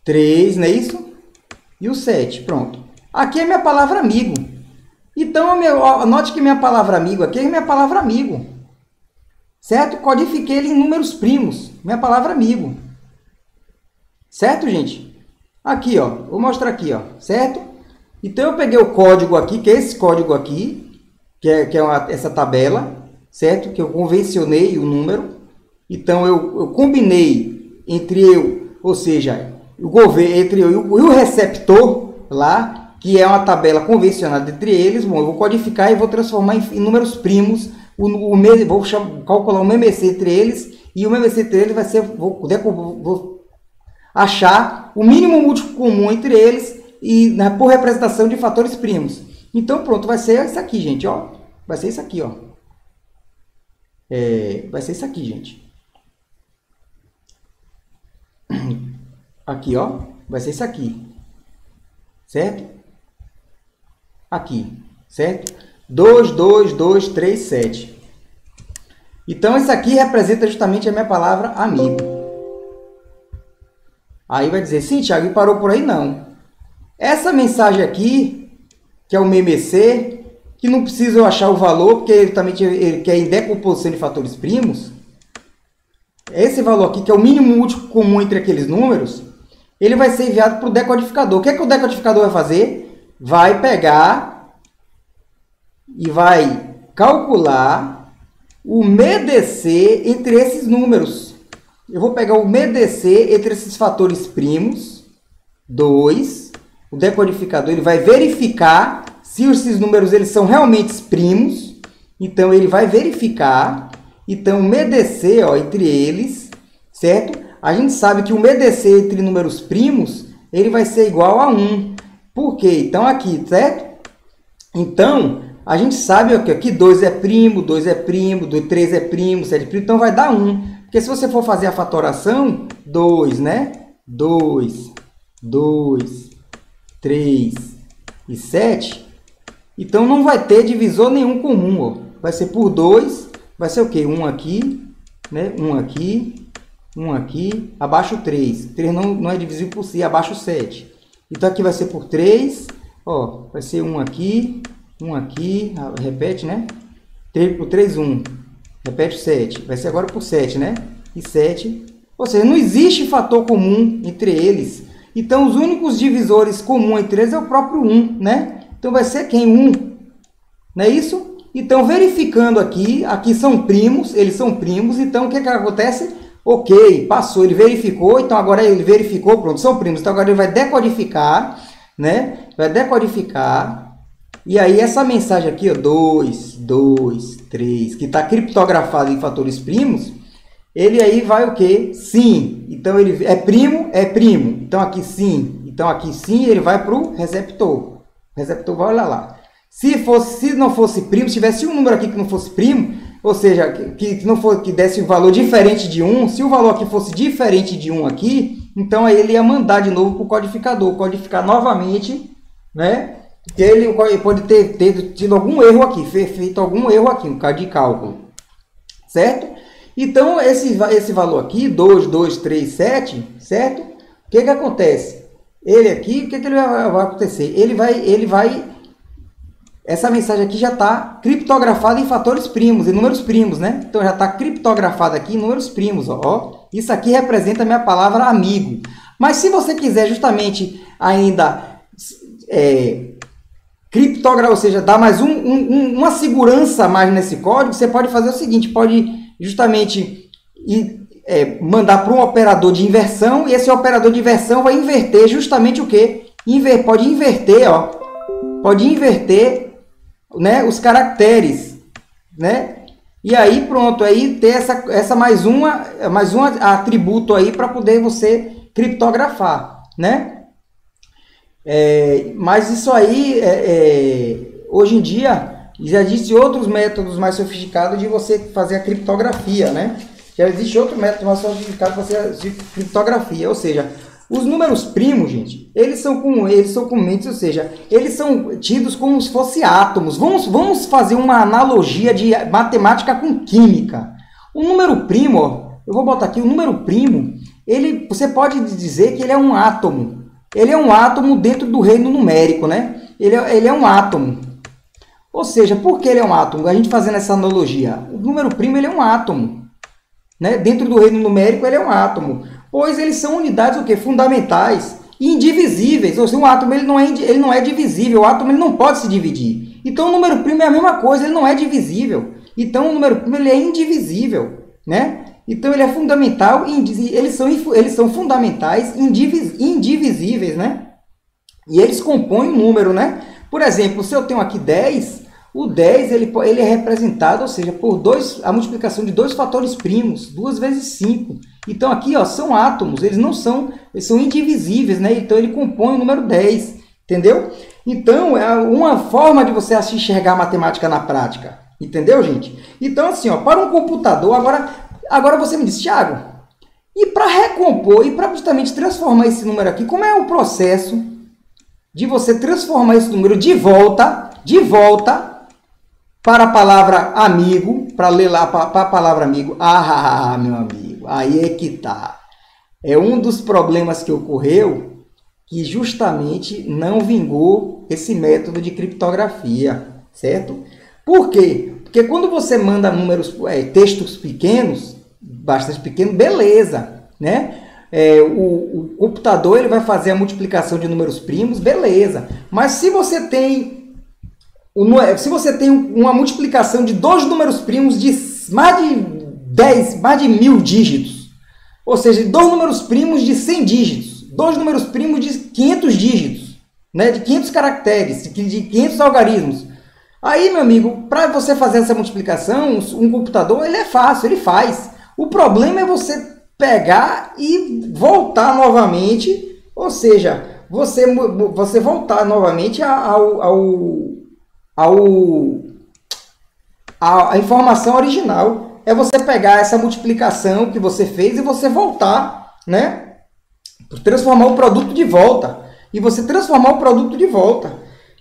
3, não é isso? E o 7, pronto. Aqui é minha palavra amigo. Então, meu, note que minha palavra amigo aqui é minha palavra amigo. Certo? Codifiquei ele em números primos. Minha palavra amigo. Certo, gente? Aqui, ó. Vou mostrar aqui, ó. Certo? Então, eu peguei o código aqui, que é esse código aqui, que é, que é uma, essa tabela, certo? Que eu convencionei o número. Então, eu, eu combinei entre eu, ou seja, o governo, entre eu e o, receptor lá, que é uma tabela convencionada entre eles. Bom, eu vou codificar e vou transformar em, em números primos o, o vou chamar, calcular o MMC entre eles e o MMC entre eles vai ser, vou, vou achar o mínimo múltiplo comum entre eles e né, por representação de fatores primos. Então pronto, vai ser isso aqui, gente, ó. Vai ser isso aqui, ó. É, vai ser isso aqui, gente. Aqui, ó. Vai ser isso aqui. Certo? Aqui. Certo? 2, 2, 2, 3, 7. Então, isso aqui representa justamente a minha palavra amigo. Aí vai dizer, sim, Tiago, parou por aí? Não. Essa mensagem aqui, que é o MMC, que não precisa eu achar o valor, porque ele também ele quer em decomposição de fatores primos. Esse valor aqui, que é o mínimo múltiplo comum entre aqueles números, ele vai ser enviado para o decodificador. O que, é que o decodificador vai fazer? Vai pegar e vai calcular o MEDC entre esses números. Eu vou pegar o MEDC entre esses fatores primos, 2. O decodificador ele vai verificar se esses números eles são realmente primos. Então, ele vai verificar. Então, o ó, entre eles, certo? A gente sabe que o MEDC entre números primos, ele vai ser igual a 1. Por quê? Então, aqui, certo? Então, a gente sabe que aqui 2 é primo, 2 é primo, 3 é primo, 7 é primo, então vai dar 1. Porque se você for fazer a fatoração, 2, né? 2, 2, 3 e 7, então não vai ter divisor nenhum comum. Ó. Vai ser por 2, vai ser o quê? 1 aqui, né? 1 aqui, 1 aqui, abaixo 3. 3 não, não é divisível por si, abaixo 7. Então aqui vai ser por 3, ó, vai ser 1 aqui, 1 aqui, ah, repete, né? 3 por 3, 1. Repete 7. Vai ser agora por 7, né? E 7. Ou seja, não existe fator comum entre eles. Então, os únicos divisores comuns entre eles é o próprio 1, né? Então, vai ser quem? 1. Não é isso? Então, verificando aqui, aqui são primos, eles são primos. Então, o que, que acontece? Ok, passou, ele verificou. Então, agora ele verificou, pronto, são primos. Então, agora ele vai decodificar, né? Vai decodificar e aí essa mensagem aqui, ó, 2, 2, 3, que está criptografado em fatores primos, ele aí vai o quê? Sim. Então ele é primo, é primo. Então aqui sim. Então aqui sim, ele vai para o receptor. O receptor vai olhar lá. Se, fosse, se não fosse primo, se tivesse um número aqui que não fosse primo, ou seja, que, que não for, que desse um valor diferente de 1, um, se o valor aqui fosse diferente de 1 um aqui, então aí ele ia mandar de novo para o codificador, codificar novamente, né? que ele pode ter, ter tido algum erro aqui, feito algum erro aqui, um caso de cálculo. Certo? Então, esse, esse valor aqui, 2, 2, 3, 7, certo? O que, que acontece? Ele aqui, o que, que ele vai, vai acontecer? Ele vai, ele vai. Essa mensagem aqui já está criptografada em fatores primos, em números primos, né? Então já está criptografada aqui em números primos, ó, ó. Isso aqui representa a minha palavra amigo. Mas se você quiser justamente ainda é, criptografar, ou seja, dar mais um, um, uma segurança mais nesse código, você pode fazer o seguinte, pode justamente é, mandar para um operador de inversão e esse operador de inversão vai inverter justamente o que? Inver, pode inverter, ó, pode inverter né, os caracteres, né? E aí pronto, aí ter essa, essa mais uma mais um atributo aí para poder você criptografar, né? É, mas isso aí, é, é, hoje em dia, já existem outros métodos mais sofisticados de você fazer a criptografia, né? Já existe outro método mais sofisticado de fazer criptografia, ou seja, os números primos, gente, eles são com eles são comumente, ou seja, eles são tidos como se fossem átomos. Vamos, vamos fazer uma analogia de matemática com química. O número primo, ó, eu vou botar aqui o número primo, ele, você pode dizer que ele é um átomo. Ele é um átomo dentro do reino numérico, né? Ele é, ele é um átomo. Ou seja, por que ele é um átomo? A gente fazendo essa analogia. O número primo ele é um átomo. Né? Dentro do reino numérico ele é um átomo. Pois eles são unidades o quê? fundamentais e indivisíveis. Ou seja, um átomo ele não, é, ele não é divisível. O átomo ele não pode se dividir. Então o número primo é a mesma coisa, ele não é divisível. Então o número primo ele é indivisível. Né? Então ele é fundamental, eles são, eles são fundamentais, indivisíveis, né? E eles compõem um número, né? Por exemplo, se eu tenho aqui 10, o 10 ele, ele é representado, ou seja, por dois, a multiplicação de dois fatores primos, 2 vezes 5. Então aqui ó, são átomos, eles não são, eles são indivisíveis, né? Então ele compõe o número 10, entendeu? Então é uma forma de você enxergar a matemática na prática, entendeu, gente? Então assim, ó, para um computador, agora Agora você me diz, Thiago, e para recompor e para justamente transformar esse número aqui, como é o processo de você transformar esse número de volta, de volta para a palavra amigo, para ler lá para, a palavra amigo? Ah, meu amigo, aí é que tá. É um dos problemas que ocorreu que justamente não vingou esse método de criptografia, certo? Por quê? Porque quando você manda números, é, textos pequenos, bastante pequeno, beleza, né? É, o, o, computador ele vai fazer a multiplicação de números primos, beleza. Mas se você tem se você tem uma multiplicação de dois números primos de mais de 10, mais de mil dígitos, ou seja, dois números primos de 100 dígitos, dois números primos de 500 dígitos, né, de 500 caracteres, de 500 algarismos. Aí, meu amigo, para você fazer essa multiplicação, um computador ele é fácil, ele faz. O problema é você pegar e voltar novamente, ou seja, você, você voltar novamente ao, ao, ao, a, a informação original. É você pegar essa multiplicação que você fez e você voltar, né? Transformar o produto de volta. E você transformar o produto de volta.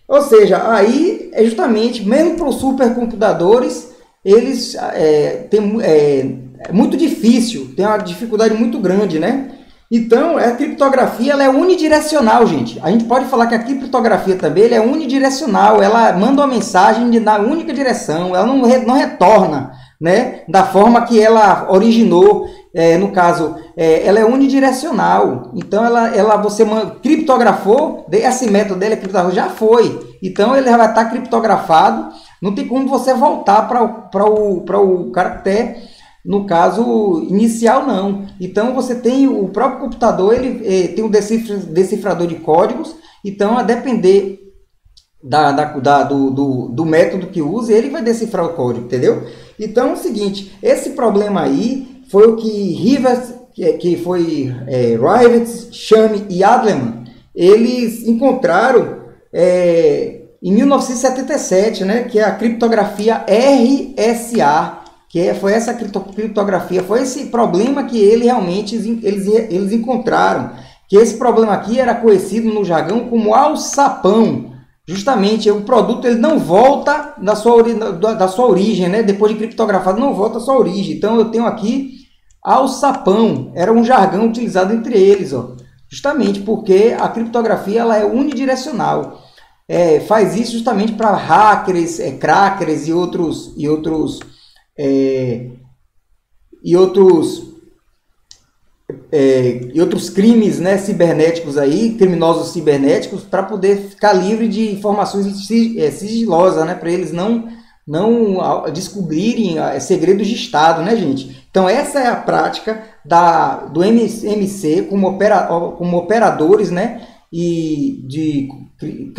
Ou seja, aí é justamente, mesmo para os supercomputadores, eles é, têm, é, é muito difícil, tem uma dificuldade muito grande, né? Então, a criptografia ela é unidirecional, gente. A gente pode falar que a criptografia também é unidirecional, ela manda uma mensagem na única direção, ela não, re, não retorna né, da forma que ela originou. É, no caso, é, ela é unidirecional. Então, ela, ela você criptografou, esse método dele, criptografia, já foi. Então, ele vai estar criptografado. Não tem como você voltar para o, o, o caractere no caso inicial, não. Então você tem o próprio computador, ele eh, tem um decifrador de códigos. Então, a depender da, da, da do, do, do, método que use, ele vai decifrar o código, entendeu? Então é o seguinte, esse problema aí foi o que Rivers, que, que foi é, Rivets, Chame e Adleman, eles encontraram é, em 1977, né, que é a criptografia RSA, que é, foi essa criptografia, foi esse problema que ele realmente eles, eles encontraram. Que esse problema aqui era conhecido no jargão como alçapão. Justamente, o produto ele não volta da sua, da sua origem, né? depois de criptografado, não volta à sua origem. Então eu tenho aqui alçapão, era um jargão utilizado entre eles, ó. justamente porque a criptografia ela é unidirecional. É, faz isso justamente para hackers, é, crackers e outros, e outros é, e outros é, e outros crimes né, cibernéticos aí, criminosos cibernéticos, para poder ficar livre de informações é, sigilosas, né, para eles não não descobrirem segredos de Estado, né, gente? Então essa é a prática da, do MC como, opera, como operadores, né, e de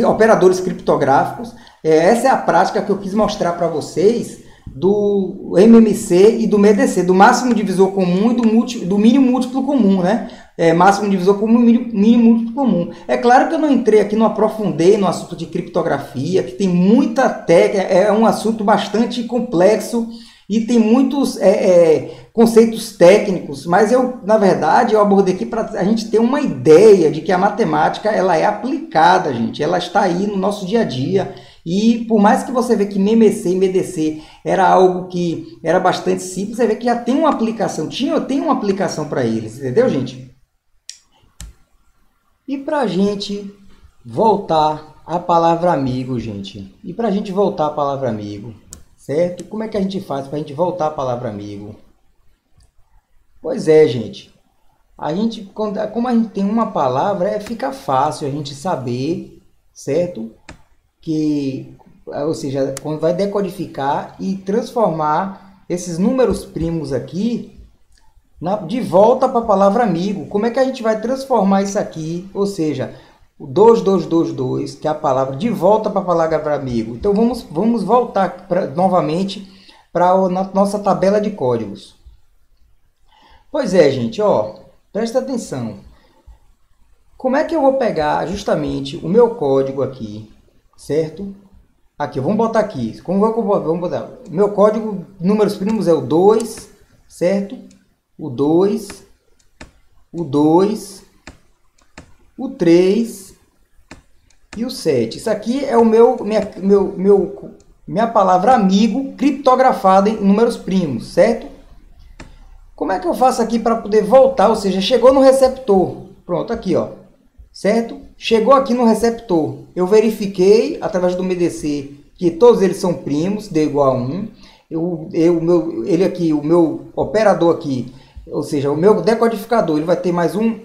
operadores criptográficos. É, essa é a prática que eu quis mostrar para vocês do MMC e do MDC, do máximo divisor comum e do, multi, do mínimo múltiplo comum, né? É, máximo divisor comum e mínimo, mínimo múltiplo comum. É claro que eu não entrei aqui, não aprofundei no assunto de criptografia, que tem muita técnica, é um assunto bastante complexo e tem muitos é, é, conceitos técnicos, mas eu, na verdade, eu abordei aqui para a gente ter uma ideia de que a matemática ela é aplicada, gente, ela está aí no nosso dia a dia e por mais que você vê que MMC e MDC era algo que era bastante simples, você vê que já tem uma aplicação, tinha, tem uma aplicação para eles, entendeu, gente? E para a gente voltar à palavra amigo, gente, e para a gente voltar à palavra amigo, certo? Como é que a gente faz para a gente voltar à palavra amigo? Pois é, gente. A gente, como a gente tem uma palavra, é, fica fácil a gente saber, certo? Que, ou seja, quando vai decodificar e transformar esses números primos aqui na, de volta para a palavra amigo. Como é que a gente vai transformar isso aqui? Ou seja, o 2222, que é a palavra, de volta para a palavra amigo. Então vamos, vamos voltar pra, novamente para a nossa tabela de códigos. Pois é, gente, ó, presta atenção. Como é que eu vou pegar justamente o meu código aqui certo? Aqui, vamos botar aqui. Como é que eu vou, vamos botar? Meu código números primos é o 2, certo? O 2, o 2, o 3 e o 7. Isso aqui é o meu minha, meu, meu minha palavra amigo criptografada em números primos, certo? Como é que eu faço aqui para poder voltar? Ou seja, chegou no receptor. Pronto, aqui, ó certo? Chegou aqui no receptor, eu verifiquei através do MDC que todos eles são primos, D igual a 1. Eu, eu, meu, ele aqui, o meu operador aqui, ou seja, o meu decodificador, ele vai ter mais um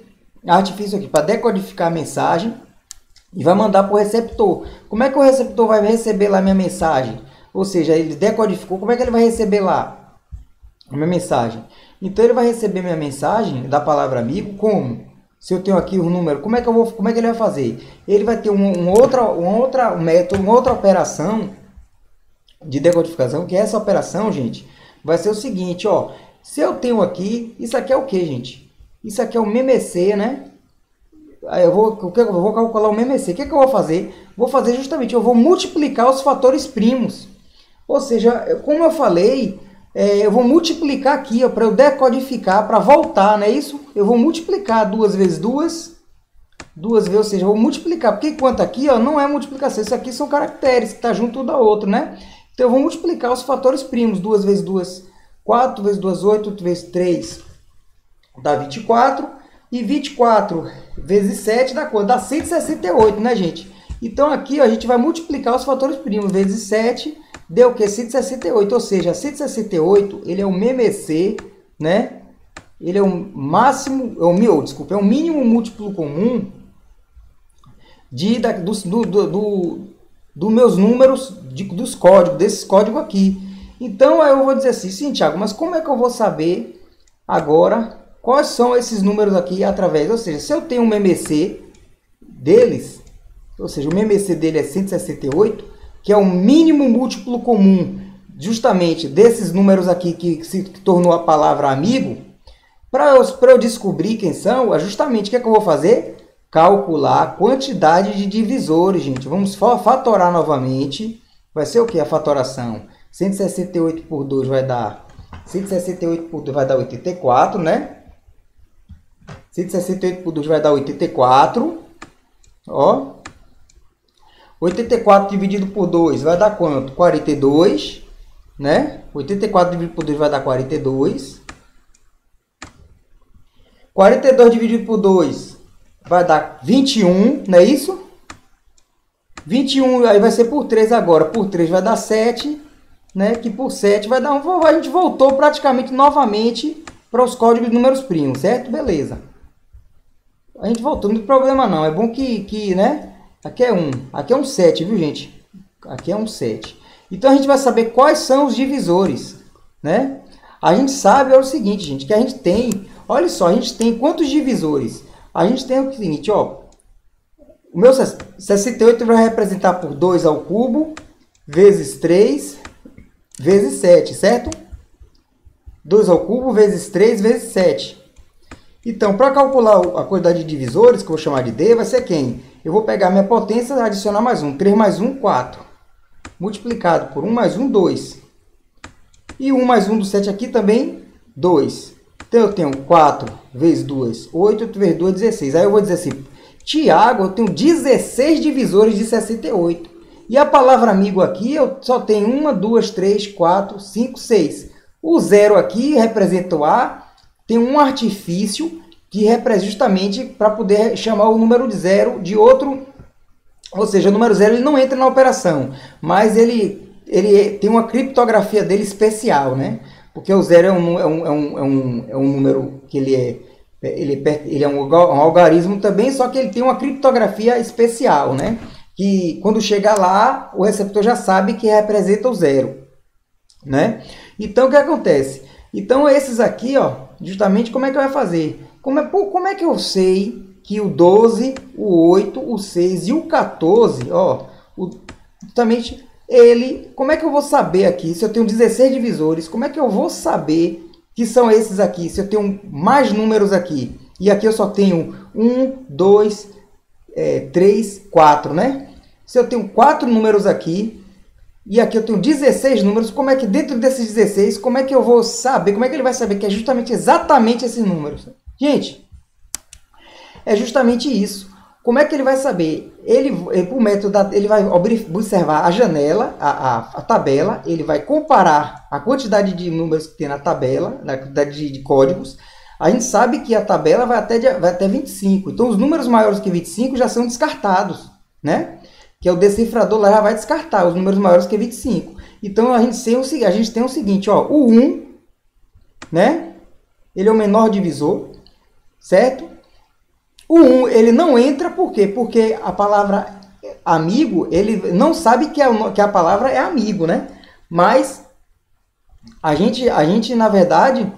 artifício aqui para decodificar a mensagem e vai mandar para o receptor. Como é que o receptor vai receber lá minha mensagem? Ou seja, ele decodificou, como é que ele vai receber lá a minha mensagem? Então ele vai receber minha mensagem da palavra amigo como? Se eu tenho aqui o um número, como é que eu vou, como é que ele vai fazer? Ele vai ter um, um outra, um outra método, uma outra operação de decodificação, que essa operação, gente, vai ser o seguinte, ó, se eu tenho aqui, isso aqui é o que, gente? Isso aqui é o MMC, né? Eu vou, eu vou calcular o MMC. O que, é que eu vou fazer? Vou fazer justamente, eu vou multiplicar os fatores primos. Ou seja, como eu falei, é, eu vou multiplicar aqui para eu decodificar, para voltar, não é isso? Eu vou multiplicar duas vezes duas, duas vezes, ou seja, eu vou multiplicar, porque enquanto aqui ó, não é multiplicação, isso aqui são caracteres que está junto um da outra, né? Então eu vou multiplicar os fatores primos, duas vezes duas, 4 vezes 2, 8, 8 vezes 3 dá 24, e 24 vezes 7 dá quanto? Dá 168, né gente? Então aqui ó, a gente vai multiplicar os fatores primos vezes 7 deu o que? 168, ou seja, 168 ele é o MMC, né? Ele é o máximo, é o meu, desculpa, é o mínimo múltiplo comum de, da, do, do, do, do meus números, de, dos códigos, desses códigos aqui. Então aí eu vou dizer assim, sim, Thiago, mas como é que eu vou saber agora quais são esses números aqui através? Ou seja, se eu tenho um MMC deles, ou seja, o MMC dele é 168, que é o mínimo múltiplo comum justamente desses números aqui que se tornou a palavra amigo, para eu, eu descobrir quem são, é justamente o que, é que eu vou fazer? Calcular a quantidade de divisores, gente. Vamos fatorar novamente. Vai ser o que a fatoração? 168 por 2 vai dar 168 por 2 vai dar 84, né? 168 por 2 vai dar 84. Ó. 84 dividido por 2 vai dar quanto? 42, né? 84 dividido por 2 vai dar 42. 42 dividido por 2 vai dar 21, não é isso? 21 aí vai ser por 3 agora. Por 3 vai dar 7, né? Que por 7 vai dar um... A gente voltou praticamente novamente para os códigos de números primos, certo? Beleza. A gente voltou, não tem problema não. É bom que, que né? Aqui é 1. Aqui é um 7, viu, gente? Aqui é um 7. Então a gente vai saber quais são os divisores, né? A gente sabe é o seguinte, gente, que a gente tem, olha só, a gente tem quantos divisores? A gente tem o seguinte, ó, o meu 68 vai representar por 2 ao cubo, vezes 3, vezes 7, certo? 2 ao cubo vezes 3 vezes 7. Então, para calcular a quantidade de divisores, que eu vou chamar de D, vai ser quem? Eu vou pegar minha potência e adicionar mais 1. 3 mais 1, 4. Multiplicado por 1 mais 1, 2. E 1 mais 1 do 7 aqui também, 2. Então, eu tenho 4 vezes 2, 8, 8 vezes 2, 16. Aí eu vou dizer assim, Tiago, eu tenho 16 divisores de 68. E a palavra amigo aqui, eu só tenho 1, 2, 3, 4, 5, 6. O zero aqui representa o A, tem um artifício que representa justamente para poder chamar o número de zero de outro, ou seja, o número zero ele não entra na operação, mas ele, ele tem uma criptografia dele especial, né? Porque o zero é um, é um, é um, é um, é um número que ele é ele, ele é um, um algarismo também, só que ele tem uma criptografia especial, né? Que quando chega lá, o receptor já sabe que representa o zero, né? Então, o que acontece? Então, esses aqui, ó, justamente como é que vai fazer? Como é, como é que eu sei que o 12, o 8, o 6 e o 14, ó, o, justamente ele, como é que eu vou saber aqui, se eu tenho 16 divisores, como é que eu vou saber que são esses aqui, se eu tenho mais números aqui, e aqui eu só tenho 1, 2, 3, 4, né? Se eu tenho quatro números aqui, e aqui eu tenho 16 números, como é que dentro desses 16, como é que eu vou saber, como é que ele vai saber que é justamente exatamente esses números? Gente, é justamente isso. Como é que ele vai saber? Ele, o método, ele vai observar a janela, a, a, a, tabela, ele vai comparar a quantidade de números que tem na tabela, na quantidade de, de códigos. A gente sabe que a tabela vai até, vai até 25. Então, os números maiores que 25 já são descartados, né? Que é o decifrador lá já vai descartar os números maiores que 25. Então a gente tem o, a gente tem o seguinte, ó, o 1, né? Ele é o menor divisor, certo? O 1 ele não entra por quê? Porque a palavra amigo, ele não sabe que a, que a palavra é amigo, né? Mas a gente, a gente na verdade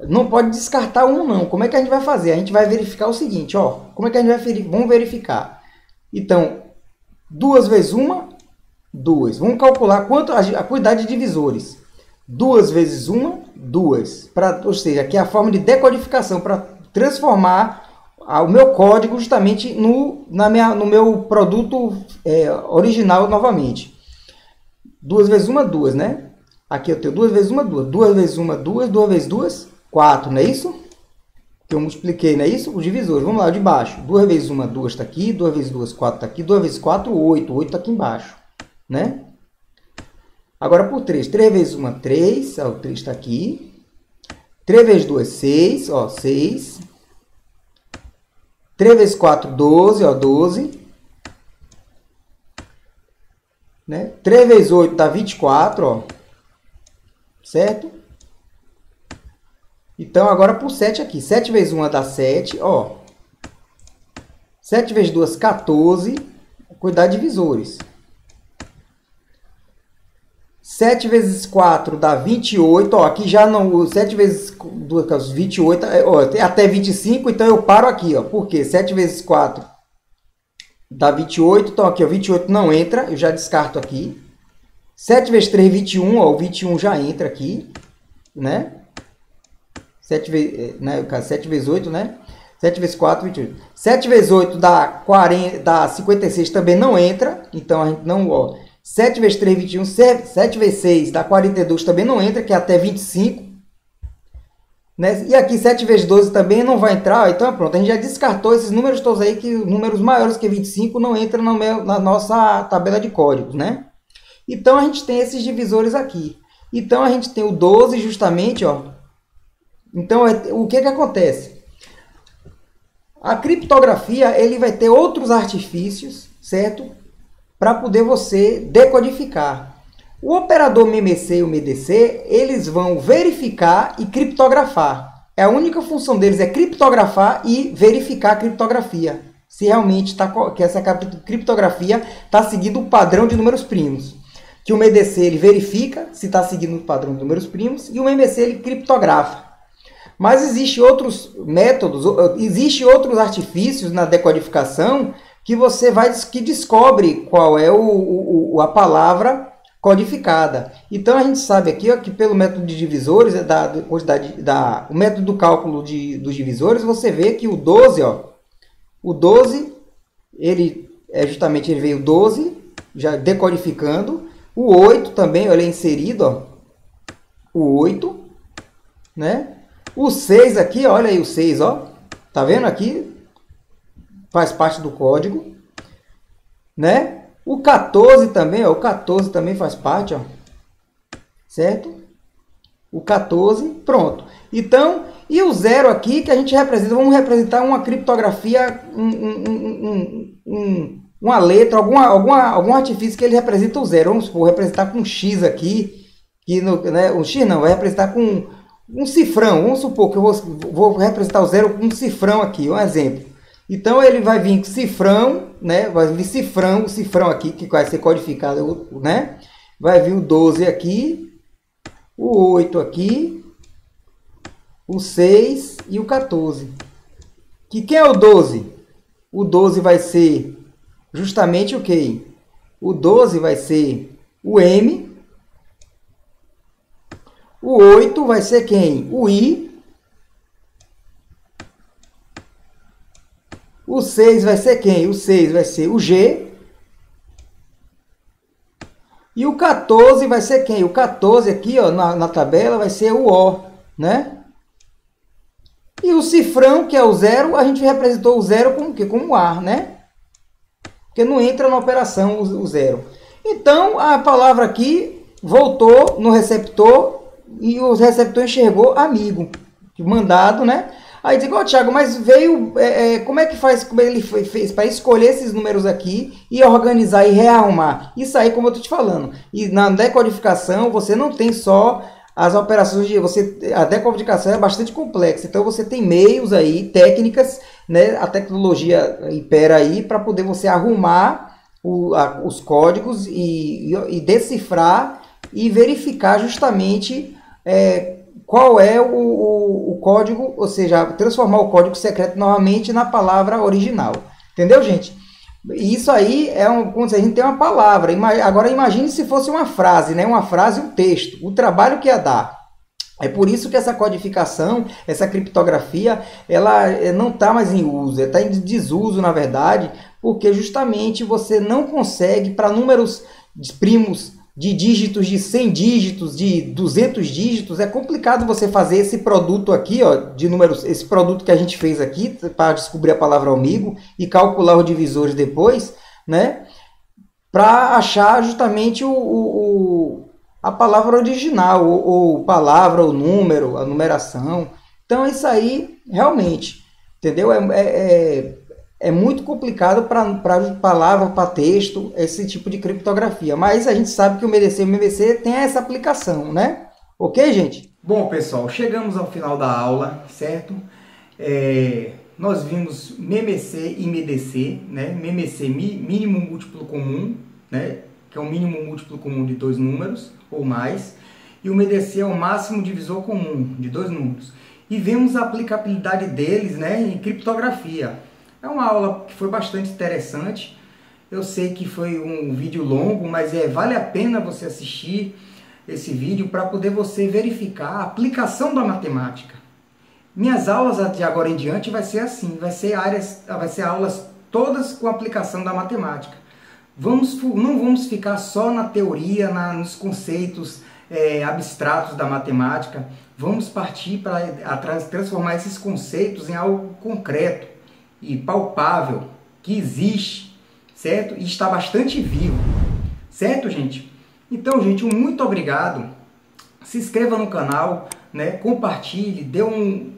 não pode descartar um não. Como é que a gente vai fazer? A gente vai verificar o seguinte, ó. Como é que a gente vai verificar? Vamos verificar. Então, Duas vezes uma, duas. Vamos calcular quanto a, a quantidade de divisores. Duas vezes uma, duas. Pra, ou seja, aqui é a forma de decodificação para transformar o meu código justamente no, na minha, no meu produto é, original novamente. Duas vezes uma, duas, né? Aqui eu tenho duas vezes uma, duas. Duas vezes uma, duas. Duas vezes duas, quatro, não é isso? Que eu multipliquei, não é isso? Os divisores. Vamos lá, de baixo. 2 vezes 1, 2 está aqui. 2 vezes 2, 4 está aqui. 2 vezes 4, 8. 8 está aqui embaixo. Né? Agora por 3. 3 vezes 1, 3. Ó, o 3 está aqui. 3 vezes 2, 6. Ó, 6. 3 vezes 4, 12. Ó, 12. Né? 3 vezes 8 dá 24. Ó. Certo? Então, agora por 7 aqui. 7 vezes 1 dá 7, ó. 7 vezes 2, 14. Cuidar divisores. 7 vezes 4 dá 28. Ó, aqui já não. 7 vezes 2, 28. Ó, até 25, então eu paro aqui, ó. Por quê? 7 vezes 4 dá 28. Então aqui, ó, 28 não entra. Eu já descarto aqui. 7 vezes 3, 21. Ó, o 21 já entra aqui, né? 7 vezes, né, 7 vezes 8, né? 7 vezes 4, 28. 7 vezes 8 dá, 40, dá 56, também não entra. Então, a gente não... Ó, 7 vezes 3, 21. 7 vezes 6 dá 42, também não entra, que é até 25. Né? E aqui 7 vezes 12 também não vai entrar. Então, pronto, a gente já descartou esses números todos aí, que números maiores que 25 não entram no meu, na nossa tabela de códigos, né? Então, a gente tem esses divisores aqui. Então, a gente tem o 12 justamente, ó, então, é, o que, que acontece? A criptografia ele vai ter outros artifícios, certo? Para poder você decodificar. O operador MMC e o MDC, eles vão verificar e criptografar. É a única função deles é criptografar e verificar a criptografia. Se realmente tá, que essa criptografia está seguindo o padrão de números primos. que o MDC ele verifica se está seguindo o padrão de números primos e o MMC ele criptografa. Mas existe outros métodos, existe outros artifícios na decodificação que você vai que descobre qual é o, o, a palavra codificada. Então a gente sabe aqui ó, que pelo método de divisores, da, quantidade, da, o método do cálculo de, dos divisores, você vê que o 12, ó, o 12, ele é justamente ele veio 12, já decodificando. O 8 também, olha, é inserido, ó, o 8, né? O 6 aqui, olha aí o 6, ó. Tá vendo aqui? Faz parte do código, né? O 14 também, ó, o 14 também faz parte, ó. Certo? O 14, pronto. Então, e o zero aqui que a gente representa, vamos representar uma criptografia, um, um, um, uma letra, alguma, alguma, algum artifício que ele representa o zero. Vamos supor, representar com um X aqui, que no, né, o X não, vai representar com um cifrão. Vamos supor que eu vou, vou representar o zero com um cifrão aqui, um exemplo. Então ele vai vir com cifrão, né? Vai vir cifrão, o cifrão aqui que vai ser codificado, né? Vai vir o 12 aqui, o 8 aqui, o 6 e o 14. Que quem é o 12? O 12 vai ser justamente o que? O 12 vai ser o M. O 8 vai ser quem? O I. O 6 vai ser quem? O 6 vai ser o G. E o 14 vai ser quem? O 14 aqui, ó, na, na tabela, vai ser o O, né? E o cifrão, que é o zero, a gente representou o zero como que? Como ar, né? Porque não entra na operação o, o zero. Então, a palavra aqui voltou no receptor e o receptor enxergou amigo, mandado, né? Aí digo, ó, oh, Thiago, mas veio. É, é, como é que faz? Como ele fez para escolher esses números aqui e organizar e rearrumar? Isso aí, como eu tô te falando. E na decodificação, você não tem só as operações de. Você, a decodificação é bastante complexa. Então você tem meios aí, técnicas, né? A tecnologia impera aí para poder você arrumar o, a, os códigos e, e, e, decifrar e verificar justamente. É, qual é o, o, o, código, ou seja, transformar o código secreto novamente na palavra original. Entendeu, gente? Isso aí é um, como se a gente tem uma palavra. Agora imagine se fosse uma frase, né? Uma frase, um texto. O trabalho que ia dar. É por isso que essa codificação, essa criptografia, ela eh, não está mais em uso, está em desuso, na verdade, porque justamente você não consegue, para números primos de dígitos de 100 dígitos, de 200 dígitos, é complicado você fazer esse produto aqui, ó, de números, esse produto que a gente fez aqui para descobrir a palavra amigo e calcular os divisores depois, né? Para achar justamente o, o, a palavra original, ou, ou palavra, o número, a numeração. Então isso aí realmente, entendeu? é, é, é é muito complicado para palavra, para texto, esse tipo de criptografia. Mas a gente sabe que o MDC e o MVC tem essa aplicação, né? Ok, gente? Bom, pessoal, chegamos ao final da aula, certo? É, nós vimos MMC e MDC, né? MMC, mínimo múltiplo comum, né? Que é o mínimo múltiplo comum de dois números ou mais. E o MDC é o máximo divisor comum de dois números. E vemos a aplicabilidade deles né, em criptografia. É uma aula que foi bastante interessante. Eu sei que foi um vídeo longo, mas é, vale a pena você assistir esse vídeo para poder você verificar a aplicação da matemática. Minhas aulas de agora em diante vai ser assim, vai ser áreas, vai ser aulas todas com aplicação da matemática. Vamos, não vamos ficar só na teoria, na, nos conceitos é, abstratos da matemática. Vamos partir para transformar esses conceitos em algo concreto e palpável que existe, certo? E está bastante vivo, certo, gente? Então, gente, um muito obrigado. Se inscreva no canal, né? compartilhe, dê um,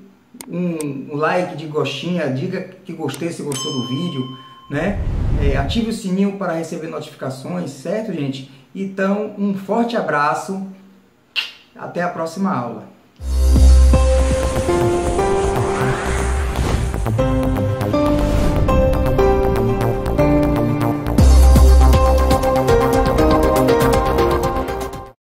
um, like de gostinha, diga que gostei se gostou do vídeo, né? É, ative o sininho para receber notificações, certo, gente? Então, um forte abraço, até a próxima aula.